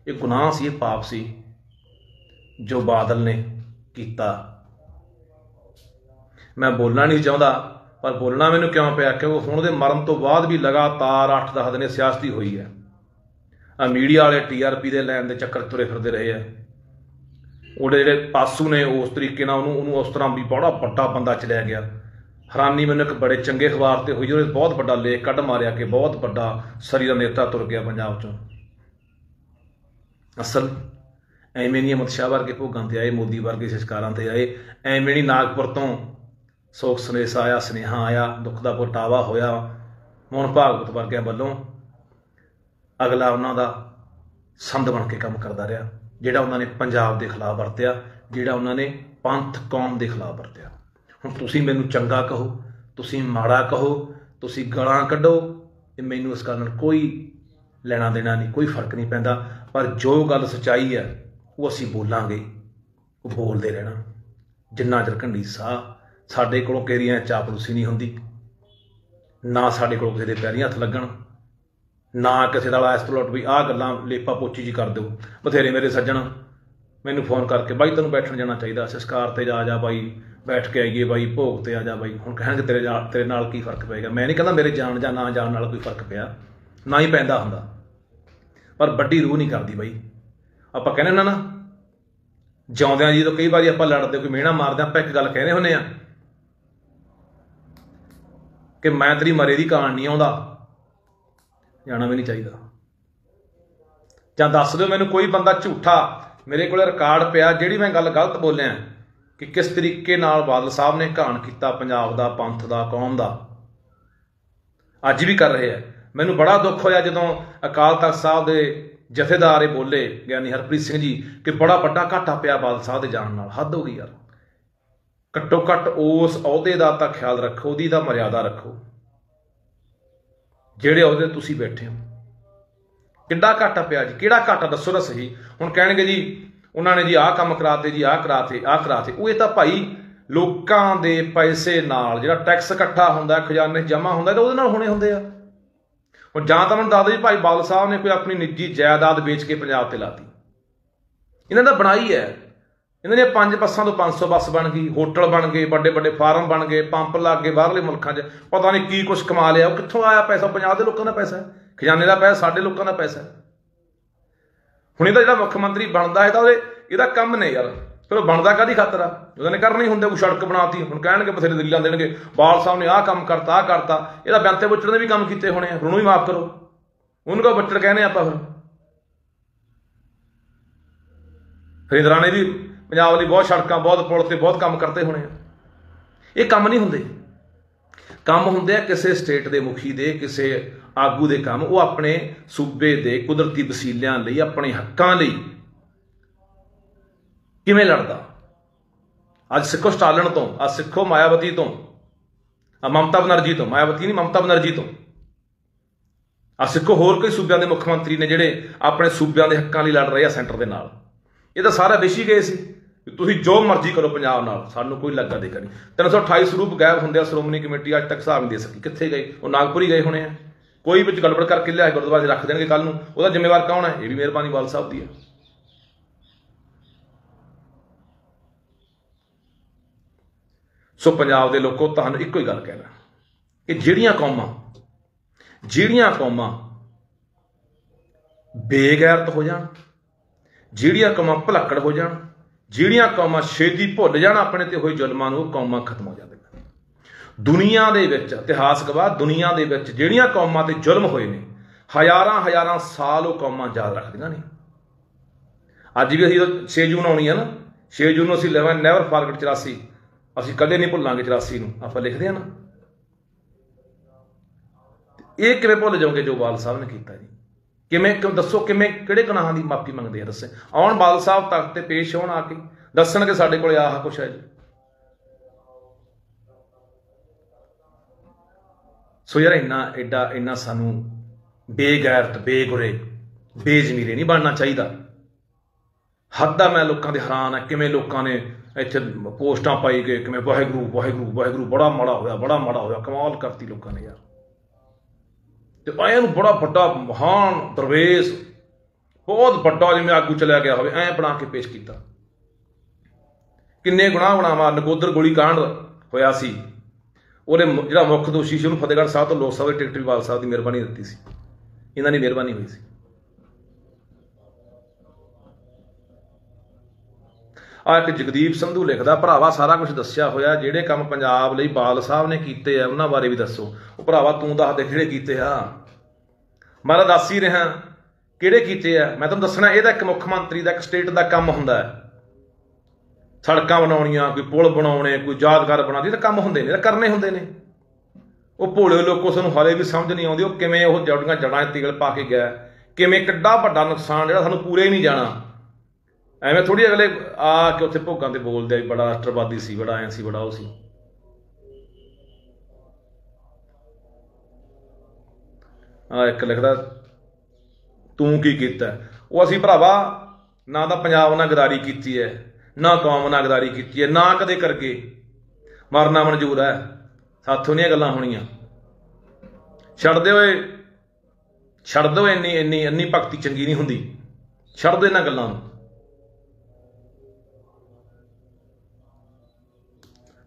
ਇਹ ਗੁਨਾਹ ਸੀ, ਇਹ ਪਾਪ ਸੀ, ਜੋ ਬਾਦਲ ਨੇ ਕੀਤਾ। ਮੈਂ ਬੋਲਣਾ ਨਹੀਂ ਚਾਹੁੰਦਾ, ਪਰ ਬੋਲਣਾ ਮੈਨੂੰ ਕਿਉਂ ਪਿਆ? ਕਿਉਂਕਿ ਹੁਣ ਉਹਦੇ ਮਰਨ ਤੋਂ ਬਾਅਦ ਵੀ ਲਗਾਤਾਰ 8-10 ਦਿਨ ਸਿਆਸਤੀ ਹੋਈ ਹੈ। ਆ ਮੀਡੀਆ ਵਾਲੇ ਟੀਆਰਪੀ ਦੇ ਲੈਣ ਦੇ ਚੱਕਰ ਤੁਰੇ ਫਿਰਦੇ ਰਹੇ ਆ। ਉਹਦੇ ਜਿਹੜੇ ਪਾਸੂ ਨੇ, ਉਸ ਤਰੀਕੇ ਨਾਲ ਉਹਨੂੰ ਉਹਨੂੰ ਉਸ ਤਰ੍ਹਾਂ ਵੀ ਬੜਾ ਵੱਡਾ ਬੰਦਾ ਚਲਿਆ ਗਿਆ। ਹੈਰਾਨੀ ਮੈਨੂੰ ਇੱਕ ਬੜੇ ਚੰਗੇ ਅਖਬਾਰ ਤੇ ਹੋਈ, ਉਹਨੇ ਬਹੁਤ ਵੱਡਾ ਲੇਖ ਕੱਢ ਮਾਰਿਆ ਕਿ ਬਹੁਤ ਵੱਡਾ ਸਰੀ ਦਾ ਨੇਤਾ ਤੁਰ ਗਿਆ ਪੰਜਾਬ ਚੋਂ। ਅਸਲ ਐਵੇਂ ਨਹੀਂ ਅਮਿਤ ਸ਼ਾਹ ਵਰਗੇ ਭੋਗਾਂ ਤੇ ਆਏ, ਮੋਦੀ ਵਰਗੇ ਸੰਸਕਾਰਾਂ ਤੇ ਆਏ, ਐਵੇਂ ਨਹੀਂ ਨਾਗਪੁਰ ਤੋਂ ਸੋਖ ਸੰਦੇਸ਼ ਆਇਆ, ਸੁਨੇਹਾ ਆਇਆ, ਦੁੱਖ ਦਾ ਪ੍ਰਗਟਾਵਾ ਹੋਇਆ। ਮੋਹਨ ਭਾਗਵਤ ਵਰਗਿਆਂ ਵੱਲੋਂ ਅਗਲਾ ਉਹਨਾਂ ਦਾ ਸੰਦ ਬਣ ਕੇ ਕੰਮ ਕਰਦਾ ਰਿਹਾ, ਜਿਹੜਾ ਉਹਨਾਂ ਨੇ ਪੰਜਾਬ ਦੇ ਖਿਲਾਫ ਵਰਤਿਆ, ਜਿਹੜਾ ਉਹਨਾਂ ਨੇ ਪੰਥ ਕੌਮ ਦੇ ਖਿਲਾਫ ਵਰਤਿਆ। ਹੁਣ ਤੁਸੀਂ ਮੈਨੂੰ ਚੰਗਾ ਕਹੋ, ਤੁਸੀਂ ਮਾੜਾ ਕਹੋ, ਤੁਸੀਂ ਗਲਾਂ ਕੱਢੋ ਤੇ ਮੈਨੂੰ ਇਸ ਗੱਲ ਨਾਲ ਕੋਈ ਲੈਣਾ ਦੇਣਾ ਨਹੀਂ, ਕੋਈ ਫ਼ਰਕ ਨਹੀਂ ਪੈਂਦਾ। ਪਰ ਜੋ ਗੱਲ ਸਚਾਈ ਹੈ, ਉਹ ਅਸੀਂ ਬੋਲਾਂਗੇ, ਉਹ ਬੋਲਦੇ ਰਹਿਣਾ। ਜਿੰਨਾ ਚਿਰ ਘੰਡੀ ਸਾਹ ਸਾਡੇ ਕੋਲੋਂ ਕੇਰੀਆਂ ਚਾਪਲੂਸੀ ਨਹੀਂ ਹੁੰਦੀ। ਨਾ ਸਾਡੇ ਕੋਲ ਕਿਸੇ ਦੇ ਪੈਰੀਂ ਹੱਥ ਲੱਗਣ। ਨਾ ਕਿਸੇ ਦਾ ਇਸ ਤੋਂ ਵੀ ਆਹ ਗੱਲਾਂ ਲੇਪਾ ਪੋਚੀ ਜੀ ਕਰ ਦਿਓ। ਬਥੇਰੇ ਮੇਰੇ ਸੱਜਣ, ਮੈਨੂੰ ਫੋਨ ਕਰਕੇ ਬਾਈ ਤੈਨੂੰ ਬੈਠਣ ਜਾਣਾ ਚਾਹੀਦਾ। ਸੰਸਕਾਰ ਤੇ ਜਾ ਜਾ ਬਾਈ, ਬੈਠ ਕੇ ਆਈਏ ਬਾਈ, ਭੋਗ ਤੇ ਆ ਜਾ ਬਾਈ। ਹੁਣ ਕਹਿਣਗੇ ਤੇਰੇ ਨਾਲ ਤੇਰੇ ਨਾਲ ਕੀ ਫ਼ਰਕ ਪਏਗਾ? ਮੈਂ ਨਹੀਂ ਕਹਿੰਦਾ ਮੇਰੇ ਜਾਣ ਜਾਂ ਨਾ ਜਾਣ ਨਾਲ ਕੋਈ ਫ਼ਰਕ ਪਿਆ। ਨਾ ਹੀ ਪੈਂਦਾ ਹੁੰਦਾ। ਪਰ ਵੱਡੀ ਰੂਹ ਨਹੀਂ ਕਰਦੀ ਬਾਈ। ਆਪਾਂ ਕਹਿੰਦੇ ਨਾ ਨਾ, ਜਿਉਂਦਿਆਂ ਜੀ ਤੋਂ ਕਈ ਵਾਰੀ ਆਪਾਂ ਲੜਦੇ, ਕੋਈ ਮਿਹਣਾ ਮਾਰਦੇ ਆਪਾਂ ਇੱਕ ਗੱਲ ਕਹਿੰਦੇ ਹੁੰਨੇ ਆ ਕਿ ਮੈਂ ਤੇਰੀ ਮਰੇ ਦੀ ਕਾਣ ਨਹੀਂ ਆਉਂਦਾ। ਜਾਣਾ ਵੀ ਨਹੀਂ ਚਾਹੀਦਾ। ਜਾਂ ਦੱਸ ਦਿਓ ਮੈਨੂੰ ਕੋਈ ਬੰਦਾ ਝੂਠਾ, ਮੇਰੇ ਕੋਲ ਰਿਕਾਰਡ ਪਿਆ ਜਿਹੜੀ ਮੈਂ ਗੱਲ ਗਲਤ ਬੋਲਿਆ ਕਿ ਕਿਸ ਤਰੀਕੇ ਨਾਲ ਬਾਦਲ ਸਾਹਿਬ ਨੇ ਘਾਣ ਕੀਤਾ ਪੰਜਾਬ ਦਾ, ਪੰਥ ਦਾ, ਕੌਮ ਦਾ। ਅੱਜ ਵੀ ਕਰ ਰਹੇ ਆ ਮੈਨੂੰ ਬੜਾ ਦੁੱਖ ਹੋਇਆ ਜਦੋਂ ਅਕਾਲ ਤਖਤ ਸਾਹਿਬ ਦੇ ਜਥੇਦਾਰ ਇਹ ਬੋਲੇ, ਗਿਆਨੀ ਹਰਪ੍ਰੀਤ ਸਿੰਘ ਜੀ, ਕਿ ਬੜਾ ਵੱਡਾ ਘਾਟਾ ਪਿਆ ਬਾਦਲ ਸਾਹਿਬ ਦੇ ਜਾਣ ਨਾਲ। ਹੱਦ ਹੋ ਗਈ ਯਾਰ। ਘੱਟੋ ਘੱਟ ਉਸ ਅਹੁਦੇ ਦਾ ਤਾਂ ਖਿਆਲ ਰੱਖੋ, ਉਹਦੀ ਦਾ ਮਰਿਆਦਾ ਰੱਖੋ। ਜਿਹੜੇ ਅਹੁਦੇ ਤੁਸੀਂ ਬੈਠੇ ਹੋ। ਕਿੰਨਾ ਘਾਟਾ ਪਿਆ ਜੀ? ਕਿਹੜਾ ਘਾਟਾ? ਦੱਸੋ ਤਾਂ ਸਹੀ। ਹੁਣ ਕਹਿਣਗੇ ਜੀ, ਉਹਨਾਂ ਨੇ ਜੀ ਆਹ ਕੰਮ ਕਰਾਤੇ ਜੀ, ਆਹ ਕਰਾਤੇ ਆਹ ਕਰਾਤੇ। ਉਹ ਇਹ ਤਾਂ ਭਾਈ ਲੋਕਾਂ ਦੇ ਪੈਸੇ ਨਾਲ ਜਿਹੜਾ ਟੈਕਸ ਇਕੱਠਾ ਹੁੰਦਾ, ਖਜ਼ਾਨੇ ਜਮ੍ਹਾਂ ਹੁੰਦਾ ਤਾਂ ਉਹਦੇ ਨਾਲ ਹੋਣੇ ਹੁੰਦੇ ਆ। ਹੁਣ ਜਾਂ ਤਾਂ ਮੈਨੂੰ ਦੱਸ ਦਿਓ ਜੀ, ਭਾਈ ਬਾਦਲ ਸਾਹਿਬ ਨੇ ਕੋਈ ਆਪਣੀ ਨਿੱਜੀ ਜਾਇਦਾਦ ਵੇਚ ਕੇ ਪੰਜਾਬ ਤੇ ਲਾਤੀ। ਇਹਨਾਂ ਦਾ ਬਣਾਈ ਹੈ। ਇਹਨਾਂ ਦੀਆਂ ਪੰਜ ਬੱਸਾਂ ਤੋਂ 500 ਬੱਸ ਬਣ ਗਈ, ਹੋਟਲ ਬਣ ਗਏ, ਵੱਡੇ ਵੱਡੇ ਫਾਰਮ ਬਣ ਗਏ, ਪੰਪ ਲੱਗ ਗਏ ਬਾਹਰਲੇ ਮੁਲਕਾਂ 'ਚ। ਪਤਾ ਨਹੀਂ ਕੀ ਕੁਝ ਕਮਾ ਲਿਆ। ਉਹ ਕਿੱਥੋਂ ਆਇਆ ਪੈਸਾ? ਪੰਜਾਬ ਦੇ ਲੋਕਾਂ ਦਾ ਪੈਸਾ ਹੈ। ਖਜ਼ਾਨੇ ਦਾ ਪੈਸਾ, ਸਾਡੇ ਲੋਕਾਂ ਦਾ ਪੈਸਾ ਹੁਣ ਇਹਦਾ ਜਿਹੜਾ ਮੁੱਖ ਮੰਤਰੀ ਬਣਦਾ ਹੈ ਤਾਂ ਉਹਦੇ ਇਹਦਾ ਕੰਮ ਨੇ ਯਾਰ। ਫਿਰ ਉਹ ਬਣਦਾ ਕਾਦੀ ਖਾਤਰ ਆ? ਉਹਨਾਂ ਨੇ ਕਰਨਾ ਹੀ ਹੁੰਦਾ, ਕੋਈ ਸੜਕ ਬਣਾਤੀ, ਹੁਣ ਕਹਿਣਗੇ ਬਥੇਰੇ ਦਲੀਲਾਂ ਦੇਣਗੇ। ਬਾਲ ਸਾਹਿਬ ਨੇ ਆਹ ਕੰਮ ਕਰਤਾ, ਆਹ ਕਰਤਾ। ਇਹਦਾ ਬੰਤੇ ਬੁੱਚੜ ਨੇ ਵੀ ਕੰਮ ਕੀਤੇ ਹੋਣੇ ਆ। ਉਹਨੂੰ ਵੀ ਮਾਫ ਕਰੋ। ਉਹਨੂੰ ਕੋ ਬੱਚੜ ਕਹਿੰਦੇ ਆਪਾਂ ਫਿਰ? ਫਰੀਦਰਾ ਨੇ ਵੀ ਪੰਜਾਬ ਲਈ ਬਹੁਤ ਸੜਕਾਂ, ਬਹੁਤ ਪੁਲ ਤੇ ਬਹੁਤ ਕੰਮ ਕਰਤੇ ਹੋਣੇ ਆ। ਇਹ ਕੰਮ ਨਹੀਂ ਹੁੰਦੇ। ਕੰਮ ਹੁੰਦੇ ਆ ਕਿਸੇ ਸਟੇਟ ਦੇ ਮੁਖੀ ਦੇ, ਕਿਸੇ ਆਗੂ ਦੇ ਕੰਮ। ਉਹ ਆਪਣੇ ਸੂਬੇ ਦੇ ਕੁਦਰਤੀ ਵਸੀਲਿਆਂ ਲਈ, ਆਪਣੇ ਹੱਕਾਂ ਲਈ ਕਿਵੇਂ ਲੜਦਾ? ਅੱਜ ਸਿੱਖੋ ਸਟਾਲਣ ਤੋਂ, ਅੱਜ ਸਿੱਖੋ ਮਾਇਆਵਤੀ ਤੋਂ, ਆ ਮਮਤਾ ਬਨਰਜੀ ਤੋਂ। ਮਾਇਆਵਤੀ ਨਹੀਂ, ਮਮਤਾ ਬਨਰਜੀ ਤੋਂ। ਆ ਸਿੱਖੋ ਹੋਰ ਕੋਈ ਸੂਬਿਆਂ ਦੇ ਮੁੱਖ ਮੰਤਰੀ ਨੇ ਜਿਹੜੇ ਆਪਣੇ ਸੂਬਿਆਂ ਦੇ ਹੱਕਾਂ ਲਈ ਲੜ ਰਹੇ ਆ ਸੈਂਟਰ ਦੇ ਨਾਲ। ਇਹ ਤਾਂ ਸਾਰਾ ਵਿਸ਼ੀ ਗਏ ਸੀ। ਤੁਸੀਂ ਜੋ ਮਰਜ਼ੀ ਕਰੋ ਪੰਜਾਬ ਨਾਲ, ਸਾਨੂੰ ਕੋਈ ਲੱਗਾ ਦੇ ਕਰੀ 328 ਸਰੂਪ ਗਾਇਬ ਹੁੰਦੇ ਆ, ਸ਼੍ਰੋਮਣੀ ਕਮੇਟੀ ਅੱਜ ਤੱਕ ਹਿਸਾਬ ਨਹੀਂ ਦੇ ਸਕੀ। ਕਿੱਥੇ ਗਏ? ਉਹ ਨਾਗਪੁਰ ਹੀ ਗਏ ਹੋਣੇ ਆ। ਕੋਈ ਵਿੱਚ ਗੜਬੜ ਕਰਕੇ ਲਿਆ ਗੁਰਦੁਆਰੇ ਰੱਖ ਦੇਣਗੇ ਕੱਲ ਨੂੰ। ਉਹਦਾ ਜ਼ਿੰਮੇਵਾਰ ਕੌਣ ਹੈ ਇਹ ਵੀ ਮਿਹਰਬਾਨੀ ਵਾਲ ਸਾਹਿਬ ਦੀ ਹੈ ਸੋ ਪੰਜਾਬ ਦੇ ਲੋਕੋ, ਤੁਹਾਨੂੰ ਇੱਕੋ ਹੀ ਗੱਲ ਕਹਿਣਾ। ਕਿ ਜਿਹੜੀਆਂ ਕੌਮਾਂ ਜਿਹੜੀਆਂ ਕੌਮਾਂ ਬੇਗੈਰਤ ਹੋ ਜਾਣ, ਜਿਹੜੀਆਂ ਕੌਮਾਂ ਭਲੱਕੜ ਹੋ ਜਾਣ ਜਿਹੜੀਆਂ ਕੌਮਾਂ ਛੇਤੀ ਭੁੱਲ ਜਾਣ ਆਪਣੇ ਤੇ ਹੋਏ ਜ਼ੁਲਮਾਂ ਨੂੰ, ਉਹ ਕੌਮਾਂ ਖਤਮ ਹੋ ਜਾਂਦੀਆਂ ਦੁਨੀਆ ਦੇ ਵਿੱਚ ਇਤਿਹਾਸ ਗਵਾਹ ਦੁਨੀਆ ਦੇ ਵਿੱਚ ਜਿਹੜੀਆਂ ਕੌਮਾਂ ਤੇ ਜ਼ੁਲਮ ਹੋਏ ਨੇ, ਹਜ਼ਾਰਾਂ ਹਜ਼ਾਰਾਂ ਸਾਲ ਉਹ ਕੌਮਾਂ ਯਾਦ ਰੱਖਦੀਆਂ ਨੇ। ਅੱਜ ਵੀ ਅਸੀਂ 6 ਜੂਨ ਆਉਣੀ ਹੈ ਨਾ 6 ਜੂਨ ਨੂੰ ਅਸੀਂ ਲੈਵਾਂ ਨੈਵਰ ਫਾਰਗਟ 84 ਅਸੀਂ ਕਦੇ ਨਹੀਂ ਭੁੱਲਾਂਗੇ 84 ਨੂੰ, ਆਪਾਂ ਲਿਖਦੇ ਆ ਨਾ। ਇਹ ਕਿਵੇਂ ਭੁੱਲ ਜਾਓਗੇ ਜੋ ਬਾਲ ਸਾਹਿਬ ਨੇ ਕੀਤਾ ਜੀ? ਕਿਵੇਂ ਕਿਉਂ ਦੱਸੋ ਕਿਵੇਂ, ਕਿਹੜੇ ਗੁਨਾਹਾਂ ਦੀ ਮਾਫੀ ਮੰਗਦੇ ਆ, ਦੱਸੇ। ਆਉਣ ਬਾਦਲ ਸਾਹਿਬ ਤਖ਼ਤ ਤੇ ਪੇਸ਼ ਹੋਣ ਆ ਕੇ ਦੱਸਣਗੇ ਸਾਡੇ ਕੋਲ ਆਹ ਕੁਛ ਹੈ ਜੀ। ਸੋ ਯਾਰ ਇੰਨਾ ਐਡਾ ਇੰਨਾ ਸਾਨੂੰ ਬੇਗੈਰਤ, ਬੇਗੁਰੇ, ਬੇਜ਼ਮੀਰੇ ਨਹੀਂ ਬਣਨਾ ਚਾਹੀਦਾ। ਹੱਦਾਂ ਮੈਂ ਲੋਕਾਂ ਦੇ ਹੈਰਾਨ ਆ, ਕਿਵੇਂ ਲੋਕਾਂ ਨੇ ਇੱਥੇ ਪੋਸਟਾਂ ਪਾਈ ਗਏ, ਕਿਵੇਂ ਵਾਹਿਗੁਰੂ ਵਾਹਿਗੁਰੂ ਵਾਹਿਗੁਰੂ, ਬੜਾ ਮਾੜਾ ਹੋਇਆ, ਬੜਾ ਮਾੜਾ ਹੋਇਆ, ਕਮਾਲ ਕਰਤੀ ਲੋਕਾਂ ਨੇ ਯਾਰ। ਤੇ ਆਇਆ ਨੂੰ ਬੜਾ ਵੱਡਾ ਮਹਾਨ ਦਰਵੇਸ਼, ਬਹੁਤ ਵੱਡਾ ਜਿਵੇਂ ਆਗੂ ਚਲਿਆ ਗਿਆ ਹੋਵੇ, ਐ ਬਣਾ ਕੇ ਪੇਸ਼ ਕੀਤਾ। ਕਿੰਨੇ ਗੁਨਾਹ ਬਣਾਵਾ ਨਗੋਦਰ ਗੋਲੀ ਕਾਂਡ ਹੋਇਆ ਸੀ। ਉਹਨੇ ਜਿਹੜਾ ਮੁੱਖ ਦੋਸ਼ੀ ਸੀ, ਉਹਨੂੰ ਫਤਿਹਗੜ੍ਹ ਸਾਹਿਬ ਤੋਂ ਲੋਕ ਸਭਾ ਦੀ ਟਿਕਟ ਵੀ ਬਾਲ ਸਾਹਿਬ ਦੀ ਮਿਹਰਬਾਨੀ ਦਿੱਤੀ ਸੀ। ਇਹਨਾਂ ਦੀ ਮਿਹਰਬਾਨੀ ਹੋਈ ਸੀ। ਆ ਇੱਕ ਜਗਦੀਪ ਸੰਧੂ ਲਿਖਦਾ, ਭਰਾਵਾ ਸਾਰਾ ਕੁਝ ਦੱਸਿਆ ਹੋਇਆ, ਜਿਹੜੇ ਕੰਮ ਪੰਜਾਬ ਲਈ ਬਾਲ ਸਾਹਿਬ ਨੇ ਕੀਤੇ ਆ, ਉਹਨਾਂ ਬਾਰੇ ਵੀ ਦੱਸੋ। ਉਹ ਭਰਾਵਾ ਤੂੰ ਦੱਸ ਦੇ ਕਿਹੜੇ ਕੀਤੇ ਆ? ਮਹਾਰਾਜ ਦੱਸ ਹੀ ਰਿਹਾ ਕਿਹੜੇ ਕੀਤੇ ਆ? ਮੈਂ ਤੁਹਾਨੂੰ ਦੱਸਣਾ ਇਹਦਾ ਇੱਕ ਮੁੱਖ ਮੰਤਰੀ ਦਾ, ਇੱਕ ਸਟੇਟ ਦਾ ਕੰਮ ਹੁੰਦਾ ਹੈ। ਸੜਕਾਂ ਬਣਾਉਣੀਆਂ, ਕੋਈ ਪੁਲ ਬਣਾਉਣੇ, ਕੋਈ ਯਾਦਗਾਰ ਬਣਾਉਣੀ, ਇਹ ਤਾਂ ਕੰਮ ਹੁੰਦੇ ਨੇ, ਇਹ ਤਾਂ ਕਰਨੇ ਹੁੰਦੇ ਨੇ। ਉਹ ਭੋਲੇ ਲੋਕੋ ਸਾਨੂੰ ਹਾਲੇ ਵੀ ਸਮਝ ਨਹੀਂ ਆਉਂਦੀ, ਉਹ ਕਿਵੇਂ ਉਹ ਜੜੀਆਂ ਜੜਾਂ 'ਚ ਪਾ ਕੇ ਗਿਆ ਕਿਵੇਂ ਕਿੱਡਾ ਵੱਡਾ ਨੁਕਸਾਨ ਜਿਹੜਾ ਸਾਨੂੰ ਪੂਰੇ ਹੀ ਨਹੀਂ ਜਾਣਾ। ਐਵੇਂ ਥੋੜੀ ਅਗਲੇ ਆ ਕੇ ਉੱਥੇ ਭੋਗਾਂ ਤੇ ਬੋਲਦੇ ਆ ਵੀ ਬੜਾ ਰਾਸ਼ਟਰਵਾਦੀ ਸੀ, ਬੜਾ ਐਂ ਸੀ, ਬੜਾ ਉਹ ਸੀ। ਆ ਇੱਕ ਲਿਖਦਾ, ਤੂੰ ਕੀ ਕੀਤਾ? ਉਹ ਅਸੀਂ ਭਰਾਵਾ, ਨਾ ਤਾਂ ਪੰਜਾਬ ਨਾਲ ਗਦਾਰੀ ਕੀਤੀ ਹੈ, ਨਾ ਕੌਮ ਨਾਲ ਗਦਾਰੀ ਕੀਤੀ ਹੈ, ਨਾ ਕਦੇ ਕਰਕੇ। ਮਰਨਾ ਮਨਜ਼ੂਰ ਹੈ, ਸਾਥੋਂ ਨਹੀਂ ਗੱਲਾਂ ਹੋਣੀਆਂ। ਛੱਡਦੇ ਓਏ ਛੱਡ ਦਿਓ ਇੰਨੀ ਇੰਨੀ ਇੰਨੀ ਭਗਤੀ ਚੰਗੀ ਨਹੀਂ ਹੁੰਦੀ। ਛੱਡ ਦਿਓ ਇਹਨਾਂ ਗੱਲਾਂ ਨੂੰ।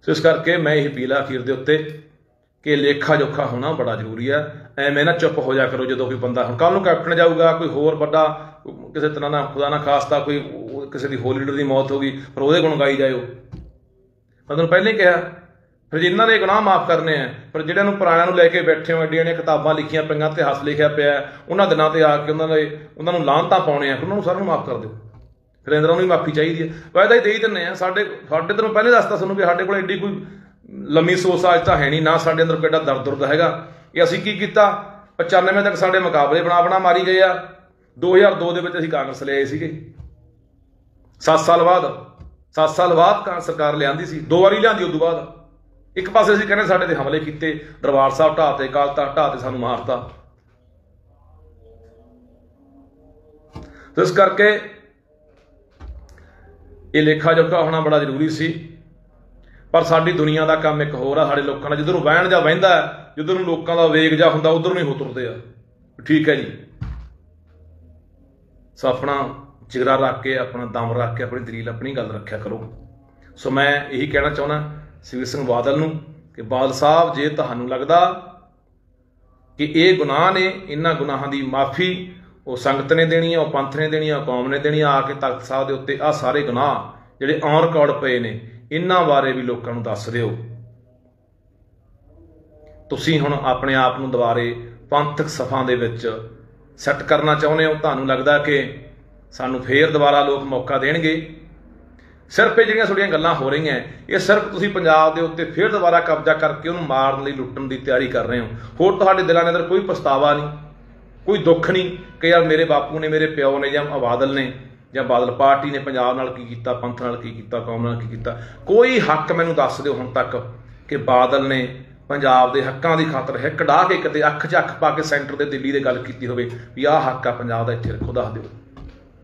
ਸੋ ਇਸ ਕਰਕੇ ਮੈਂ ਇਹ ਅਪੀਲ ਆਖੀਰ ਦੇ ਉੱਤੇ ਕਿ ਲੇਖਾ ਜੋਖਾ ਹੋਣਾ ਬੜਾ ਜ਼ਰੂਰੀ ਹੈ। ਐਵੇਂ ਨਾ ਚੁੱਪ ਹੋ ਜਾ ਕਰੋ ਜਦੋਂ ਕੋਈ ਬੰਦਾ ਹੁਣ ਕੱਲ ਨੂੰ ਕੈਪਟਨ ਜਾਊਗਾ, ਕੋਈ ਹੋਰ ਵੱਡਾ, ਕਿਸੇ ਤਰ੍ਹਾਂ ਦਾ ਖੁਦਾ ਨਾ ਖਾਸਤਾ ਕੋਈ ਕਿਸੇ ਦੀ ਹੋਰ ਲੀਡਰ ਦੀ ਮੌਤ ਹੋ ਗਈ, ਪਰ ਉਹਦੇ ਗੁਣ ਗਾਈ ਜਾਇਓ। ਮੈਂ ਤੁਹਾਨੂੰ ਪਹਿਲਾਂ ਹੀ ਕਿਹਾ, ਫਿਰ ਜਿਨ੍ਹਾਂ ਦੇ ਗੁਨਾਹ ਮਾਫ ਕਰਨੇ ਆ, ਪਰ ਜਿਹੜਿਆਂ ਨੂੰ ਪੁਰਾਣਿਆਂ ਨੂੰ ਲੈ ਕੇ ਬੈਠੇ ਹੋ, ਐਡੀਆਂ ਨੇ ਕਿਤਾਬਾਂ ਲਿਖੀਆਂ ਪਈਆਂ ਤੇ ਹੱਸ ਲਿਖਿਆ ਪਿਆ, ਉਹਨਾਂ ਦਿਨਾਂ ਤੇ ਆ ਕੇ ਉਹਨਾਂ ਦੇ, ਉਹਨਾਂ ਨੂੰ ਲਾਂਤਾਂ ਪਾਉਣੇ ਆ ਉਹਨਾਂ ਨੂੰ ਸਾਰਿਆਂ ਨੂੰ ਮਾਫ ਕਰ ਦਿਓ। ਫਿਰ ਇੰਦਰਾਂ ਨੂੰ ਵੀ ਮਾਫੀ ਚਾਹੀਦੀ ਹੈ ਵਾਇਦਾ ਹੀ ਦੇ ਹੀ ਦਿੰਨੇ ਆ, ਸਾਡੇ ਸਾਡੇ ਤੋਂ ਪਹਿਲੇ ਦੱਸਤਾ ਤੁਹਾਨੂੰ ਕਿ ਸਾਡੇ ਕੋਲ ਐਡੀ ਕੋਈ ਲੰਮੀ ਸੋਚ ਅੱਜ ਤਾਂ ਹੈ ਨਹੀਂ, ਨਾ ਸਾਡੇ ਅੰਦਰ ਕਿਹੜਾ ਦਰਦ ਦੁਰਦ ਹੈਗਾ। ਇਹ ਅਸੀਂ ਕੀ ਕੀਤਾ? 95 ਤੱਕ ਸਾਡੇ ਮੁਕਾਬਲੇ ਬਣਾ ਬਣਾ ਮਾਰੀ ਗਏ ਆ। 2002 ਦੇ ਵਿੱਚ ਅਸੀਂ ਕਾਂਗਰਸ ਲਿਆਏ ਸੀਗੇ। 7 ਸਾਲ ਬਾਅਦ 7 ਸਾਲ ਬਾਅਦ ਕਾਂਗਰਸ ਸਰਕਾਰ ਲਿਆਂਦੀ ਸੀ। ਦੋ ਵਾਰੀ ਲਿਆਂਦੀ, ਉਦੋਂ ਬਾਅਦ। ਇੱਕ ਪਾਸੇ ਅਸੀਂ ਕਹਿੰਦੇ ਸਾਡੇ ਤੇ ਹਮਲੇ ਕੀਤੇ, ਦਰਬਾਰ ਸਾਹਿਬ ਢਾਤੇ ਕਾਲ ਤਖਤ ਢਾਤੇ ਸਾਨੂੰ ਮਾਰਤਾ। ਇਸ ਕਰਕੇ ਇਹ ਲੇਖਾ ਜੋਖਾ ਹੋਣਾ ਬੜਾ ਜ਼ਰੂਰੀ ਸੀ। ਪਰ ਸਾਡੀ ਦੁਨੀਆ ਦਾ ਕੰਮ ਇੱਕ ਹੋਰ ਆ, ਸਾਡੇ ਲੋਕਾਂ ਦਾ। ਜਿੱਧਰ ਨੂੰ ਵਹਿਣ ਜਾਂ ਵਹਿੰਦਾ ਜਿੱਧਰ ਨੂੰ ਲੋਕਾਂ ਦਾ ਵੇਗ ਜਾਂ ਹੁੰਦਾ, ਉਧਰ ਨੂੰ ਹੀ ਤੁਰਦੇ ਆ। ਠੀਕ ਹੈ ਜੀ। ਸੋ ਆਪਣਾ ਜਿਗਰਾ ਰੱਖ ਕੇ, ਆਪਣਾ ਦਮ ਰੱਖ ਕੇ, ਆਪਣੀ ਦਲੀਲ, ਆਪਣੀ ਗੱਲ ਰੱਖਿਆ ਕਰੋ। ਸੋ ਮੈਂ ਇਹੀ ਕਹਿਣਾ ਚਾਹੁੰਦਾ ਸਿਵਰ ਸਿੰਘ ਬਾਦਲ ਨੂੰ ਕਿ ਬਾਦਲ ਸਾਹਿਬ, ਜੇ ਤੁਹਾਨੂੰ ਲੱਗਦਾ ਕਿ ਇਹ ਗੁਨਾਹ ਨੇ, ਇਹਨਾਂ ਗੁਨਾਹਾਂ ਦੀ ਮਾਫੀ ਉਹ ਸੰਗਤ ਨੇ ਦੇਣੀ ਆ, ਉਹ ਪੰਥ ਨੇ ਦੇਣੀ ਆ ਕੌਮ ਨੇ ਦੇਣੀ ਆ ਆ ਕੇ ਤਖਤ ਸਾਹਿਬ ਦੇ ਉੱਤੇ ਆ ਸਾਰੇ ਗੁਨਾਹ ਜਿਹੜੇ ਔਨ ਰਿਕਾਰਡ ਪਏ ਨੇ, ਇਹਨਾਂ ਬਾਰੇ ਵੀ ਲੋਕਾਂ ਨੂੰ ਦੱਸ ਦਿਓ। ਤੁਸੀਂ ਹੁਣ ਆਪਣੇ ਆਪ ਨੂੰ ਦੁਬਾਰੇ ਪੰਥਕ ਸਫਾਂ ਦੇ ਵਿੱਚ ਸੈੱਟ ਕਰਨਾ ਚਾਹੁੰਦੇ ਹੋ, ਤੁਹਾਨੂੰ ਲੱਗਦਾ ਕਿ ਸਾਨੂੰ ਫੇਰ ਦੁਬਾਰਾ ਲੋਕ ਮੌਕਾ ਦੇਣਗੇ? ਸਿਰਫ ਇਹ ਜਿਹੜੀਆਂ ਤੁਹਾਡੀਆਂ ਗੱਲਾਂ ਹੋ ਰਹੀਆਂ, ਇਹ ਸਿਰਫ ਤੁਸੀਂ ਪੰਜਾਬ ਦੇ ਉੱਤੇ ਫੇਰ ਦੁਬਾਰਾ ਕਬਜ਼ਾ ਕਰਕੇ ਉਹਨੂੰ ਮਾਰਨ ਲਈ ਲੁੱਟਣ ਦੀ ਤਿਆਰੀ ਕਰ ਰਹੇ ਹੋ। ਹੋਰ ਤੁਹਾਡੇ ਦਿਲਾਂ ਦੇ ਅੰਦਰ ਕੋਈ ਪਛਤਾਵਾ ਨਹੀਂ, ਕੋਈ ਦੁੱਖ ਨਹੀਂ ਕਿ ਯਾਰ ਮੇਰੇ ਬਾਪੂ ਨੇ, ਮੇਰੇ ਪਿਓ ਨੇ ਜਾਂ ਬਾਦਲ ਨੇ ਜਾਂ ਬਾਦਲ ਪਾਰਟੀ ਨੇ ਪੰਜਾਬ ਨਾਲ ਕੀ ਕੀਤਾ, ਪੰਥ ਨਾਲ ਕੀ ਕੀਤਾ, ਕੌਮ ਨਾਲ ਕੀ ਕੀਤਾ। ਕੋਈ ਹੱਕ ਮੈਨੂੰ ਦੱਸ ਦਿਓ ਹੁਣ ਤੱਕ ਕਿ ਬਾਦਲ ਨੇ ਪੰਜਾਬ ਦੇ ਹੱਕਾਂ ਦੀ ਖਾਤਰ ਹਿੱਕ ਢਾ ਕੇ ਕਿਤੇ ਅੱਖ 'ਚ ਅੱਖ ਪਾ ਕੇ ਸੈਂਟਰ ਦੇ ਦਿੱਲੀ ਦੇ ਗੱਲ ਕੀਤੀ ਹੋਵੇ ਵੀ ਆਹ ਹੱਕ ਆ ਪੰਜਾਬ ਦਾ, ਇੱਥੇ ਰੱਖੋ, ਦੱਸ ਦਿਓ।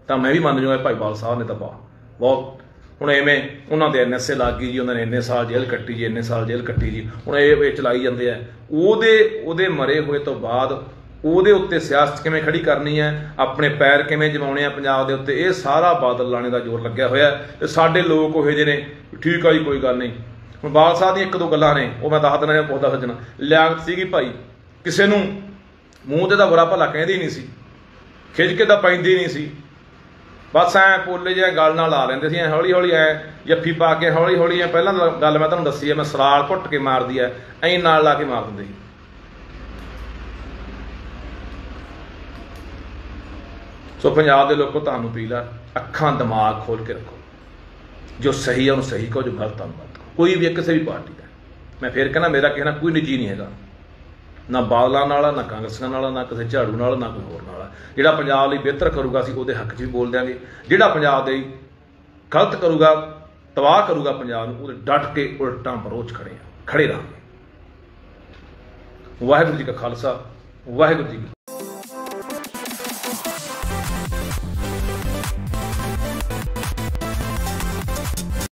ਤਾਂ ਮੈਂ ਵੀ ਮੰਨ ਜਾਵਾਂ ਭਾਈ ਬਾਲ ਸਾਹਿਬ ਨੇ ਤਾਂ ਬਹੁਤ ਬਹੁਤ ਹੁਣ ਐਵੇਂ ਉਹਨਾਂ ਦੇ ਐਨਐਸਏ ਲੱਗ ਗਈ ਜੀ, ਉਹਨਾਂ ਨੇ ਇੰਨੇ ਸਾਲ ਜੇਲ੍ਹ ਕੱਟੀ ਜੀ ਇੰਨੇ ਸਾਲ ਜੇਲ੍ਹ ਕੱਟੀ ਜੀ। ਹੁਣ ਇਹ ਇਹ ਚਲਾਈ ਜਾਂਦੇ ਆ। ਉਹਦੇ ਉਹਦੇ ਮਰੇ ਹੋਏ ਤੋਂ ਬਾਅਦ ਉਹਦੇ ਉੱਤੇ ਸਿਆਸਤ ਕਿਵੇਂ ਖੜੀ ਕਰਨੀ ਹੈ? ਆਪਣੇ ਪੈਰ ਕਿਵੇਂ ਜਮਾਉਣੇ ਆ ਪੰਜਾਬ ਦੇ ਉੱਤੇ? ਇਹ ਸਾਰਾ ਬਾਦਲ ਲਾਣੇ ਦਾ ਜ਼ੋਰ ਲੱਗਿਆ ਹੋਇਆ। ਹੈ ਤੇ ਸਾਡੇ ਲੋਕ ਉਹੇ ਜਿਹੇ ਨੇ ਠੀਕ ਆ ਜੀ, ਕੋਈ ਗੱਲ ਨਹੀਂ। ਬਾਲ ਸਾਹਿਬ ਦੀਆਂ ਇੱਕ ਦੋ ਗੱਲਾਂ ਨੇ, ਉਹ ਮੈਂ ਦੱਸ ਦਿੰਦਾ ਜਾਂ ਪੁੱਛਦਾ ਸੱਜਣਾ। ਲਿਆਕਤ ਸੀਗੀ ਭਾਈ, ਕਿਸੇ ਨੂੰ ਮੂੰਹ ਤੇ ਤਾਂ ਬੁਰਾ ਭਲਾ ਕਹਿੰਦੀ ਨਹੀਂ ਸੀ, ਖਿੱਚ ਕੇ ਤਾਂ ਪੈਂਦੀ ਨਹੀਂ ਸੀ। ਬਸ ਐ ਪੋਲੇ ਜਿਹਾ ਗੱਲ ਨਾਲ ਲਾ ਲੈਂਦੇ ਸੀ, ਐ ਹੌਲੀ ਹੌਲੀ ਐ ਜੱਫੀ ਪਾ ਕੇ ਹੌਲੀ ਹੌਲੀ ਐ ਪਹਿਲਾਂ ਗੱਲ ਮੈਂ ਤੁਹਾਨੂੰ ਦੱਸੀ ਐ ਮੈਂ ਸਰਾਲ ਘੁੱਟ ਕੇ ਮਾਰਦੀ ਐ, ਐਂ ਨਾਲ ਲਾ ਕੇ ਮਾਰ ਦਿੰਦੇ ਸੀ। ਸੋ ਪੰਜਾਬ ਦੇ ਲੋਕੋ, ਤੁਹਾਨੂੰ ਅਪੀਲ ਆ ਅੱਖਾਂ ਦਿਮਾਗ ਖੋਲ ਕੇ ਰੱਖੋ। ਜੋ ਸਹੀ ਹੈ ਉਹਨੂੰ ਸਹੀ ਕਹੋ, ਜੋ ਗਲਤ ਹੈ ਕੋਈ ਵੀ ਹੈ, ਕਿਸੇ ਵੀ ਪਾਰਟੀ ਦਾ। ਮੈਂ ਫੇਰ ਕਹਿੰਦਾ ਮੇਰਾ ਕਿਸੇ ਨਾਲ ਕੋਈ ਨਿੱਜੀ ਨਹੀਂ ਹੈਗਾ। ਨਾ ਬਾਦਲਾਂ ਨਾਲ ਨਾ ਕਾਂਗਰਸਾਂ ਨਾਲ ਨਾ ਕਿਸੇ ਝਾੜੂ ਨਾਲ ਨਾ ਕੋਈ ਹੋਰ ਨਾਲ। ਜਿਹੜਾ ਪੰਜਾਬ ਲਈ ਬਿਹਤਰ ਕਰੂਗਾ ਅਸੀਂ ਉਹਦੇ ਹੱਕ 'ਚ ਵੀ ਬੋਲ ਦਿਆਂਗੇ। ਜਿਹੜਾ ਪੰਜਾਬ ਦੇ ਗਲਤ ਕਰੂਗਾ ਤਬਾਹ ਕਰੂਗਾ ਪੰਜਾਬ ਨੂੰ ਉਹਦੇ ਡਟ ਕੇ ਉਲਟਾਂ ਬਰੋਚ ਖੜੇ ਆ ਖੜੇ ਰਹਾਂਗੇ। ਵਾਹਿਗੁਰੂ ਜੀ ਕਾ ਖਾਲਸਾ ਵਾਹਿਗੁਰੂ ਜੀ